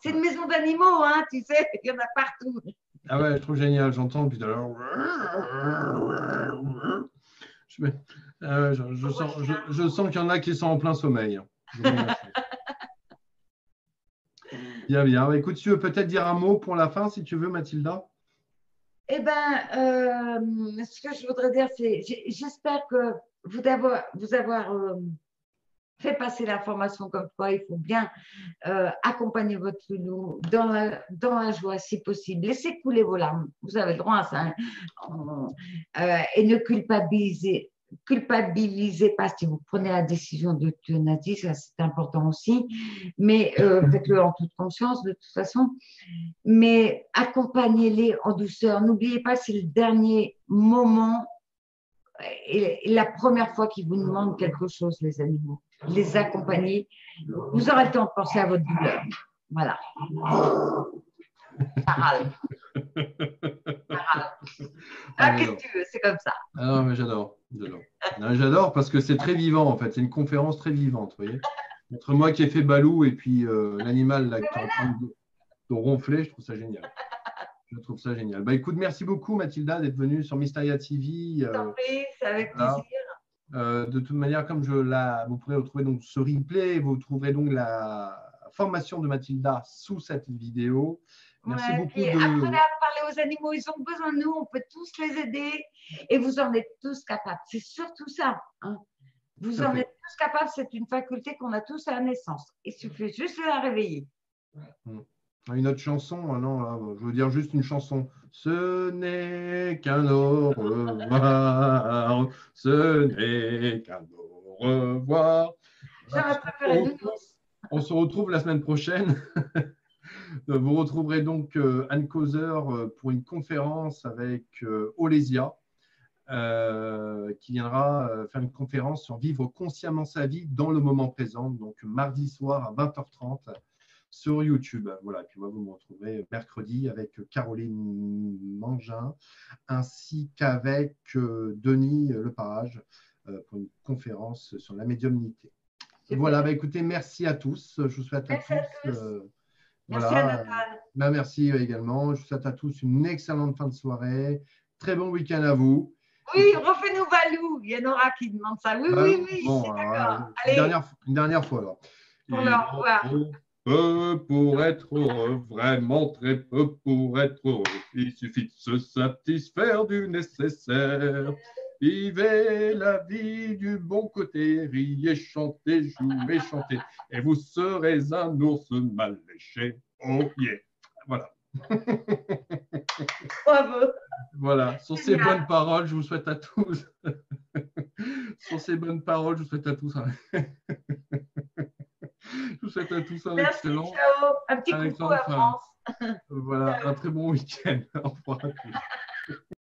C'est une maison d'animaux, hein, tu sais, il y en a partout. Ah ouais, je trouve génial, j'entends depuis tout à l'heure. Je, ah je, sens, je, sens qu'il y en a qui sont en plein sommeil. Bien, bien. Écoute, tu veux peut-être dire un mot pour la fin, si tu veux, Mathilda eh bien, euh, ce que je voudrais dire, c'est j'espère que vous avoir, vous avoir euh, fait passer l'information comme quoi il faut bien euh, accompagner votre loup dans la, dans la joie si possible. Laissez couler vos larmes, vous avez le droit à ça. Hein. et ne culpabilisez, culpabilisez pas si vous prenez la décision de d'euthanasie, ça c'est important aussi, mais euh, faites-le en toute conscience de toute façon, mais accompagnez-les en douceur. N'oubliez pas, c'est le dernier moment et la première fois qu'ils vous demandent quelque chose, les animaux. Les accompagner. Vous aurez le temps de penser à votre douleur. Voilà. Ah, qu'est-ce que tu veux C'est comme ça. Ah non, mais j'adore. J'adore parce que c'est très vivant en fait. C'est une conférence très vivante. Vous voyez Entre moi qui ai fait Balou et puis euh, l'animal là, qui est en train de, ronfler, je trouve ça génial. Je trouve ça génial. Bah écoute, merci beaucoup Mathilda d'être venue sur Mysteria TV. Euh, c'est avec plaisir. Euh, de toute manière, comme je la, vous pourrez retrouver donc ce replay, vous trouverez donc la formation de Mathilda sous cette vidéo. Merci beaucoup. de... Apprenez à parler aux animaux, ils ont besoin de nous, on peut tous les aider et vous en êtes tous capables. C'est surtout ça. Hein. Vous en êtes tous capables, c'est une faculté qu'on a tous à la naissance. Il suffit juste de la réveiller. Hmm. Une autre chanson, ah non, je veux dire juste une chanson. Ce n'est qu'un au revoir, ce n'est qu'un au revoir. On, on se retrouve la semaine prochaine. Euh, vous retrouverez donc euh, Anne Causeur euh, pour une conférence avec Olesia, qui viendra faire une conférence sur vivre consciemment sa vie dans le moment présent, donc mardi soir à 20h30 sur YouTube. Voilà, puis moi, vous me retrouverez mercredi avec Caroline Mangin ainsi qu'avec Denis Leparage pour une conférence sur la médiumnité. Voilà, bah, écoutez, merci à tous. Je vous souhaite à tous. Merci bah, merci également. Je vous souhaite à tous une excellente fin de soirée. Très bon week-end à vous. Oui, refais-nous Valou. Il y en aura qui demandent ça. Oui, oui, oui. Bon, d'accord. Une, dernière, une dernière fois alors. Pour le revoir. Peu pour être heureux, vraiment très peu pour être heureux. Il suffit de se satisfaire du nécessaire. Vivez la vie du bon côté, riez, chantez, jouez, chantez, et vous serez un ours mal léché. Oh yeah. Voilà. Bravo. Voilà. Sur ces bonnes paroles, je vous souhaite à tous. Sur ces bonnes paroles, je vous souhaite à tous. Un... je vous souhaite à tous un Merci, excellent. ciao. Un petit coucou à France. Voilà, un très bon week-end. Au revoir à tous.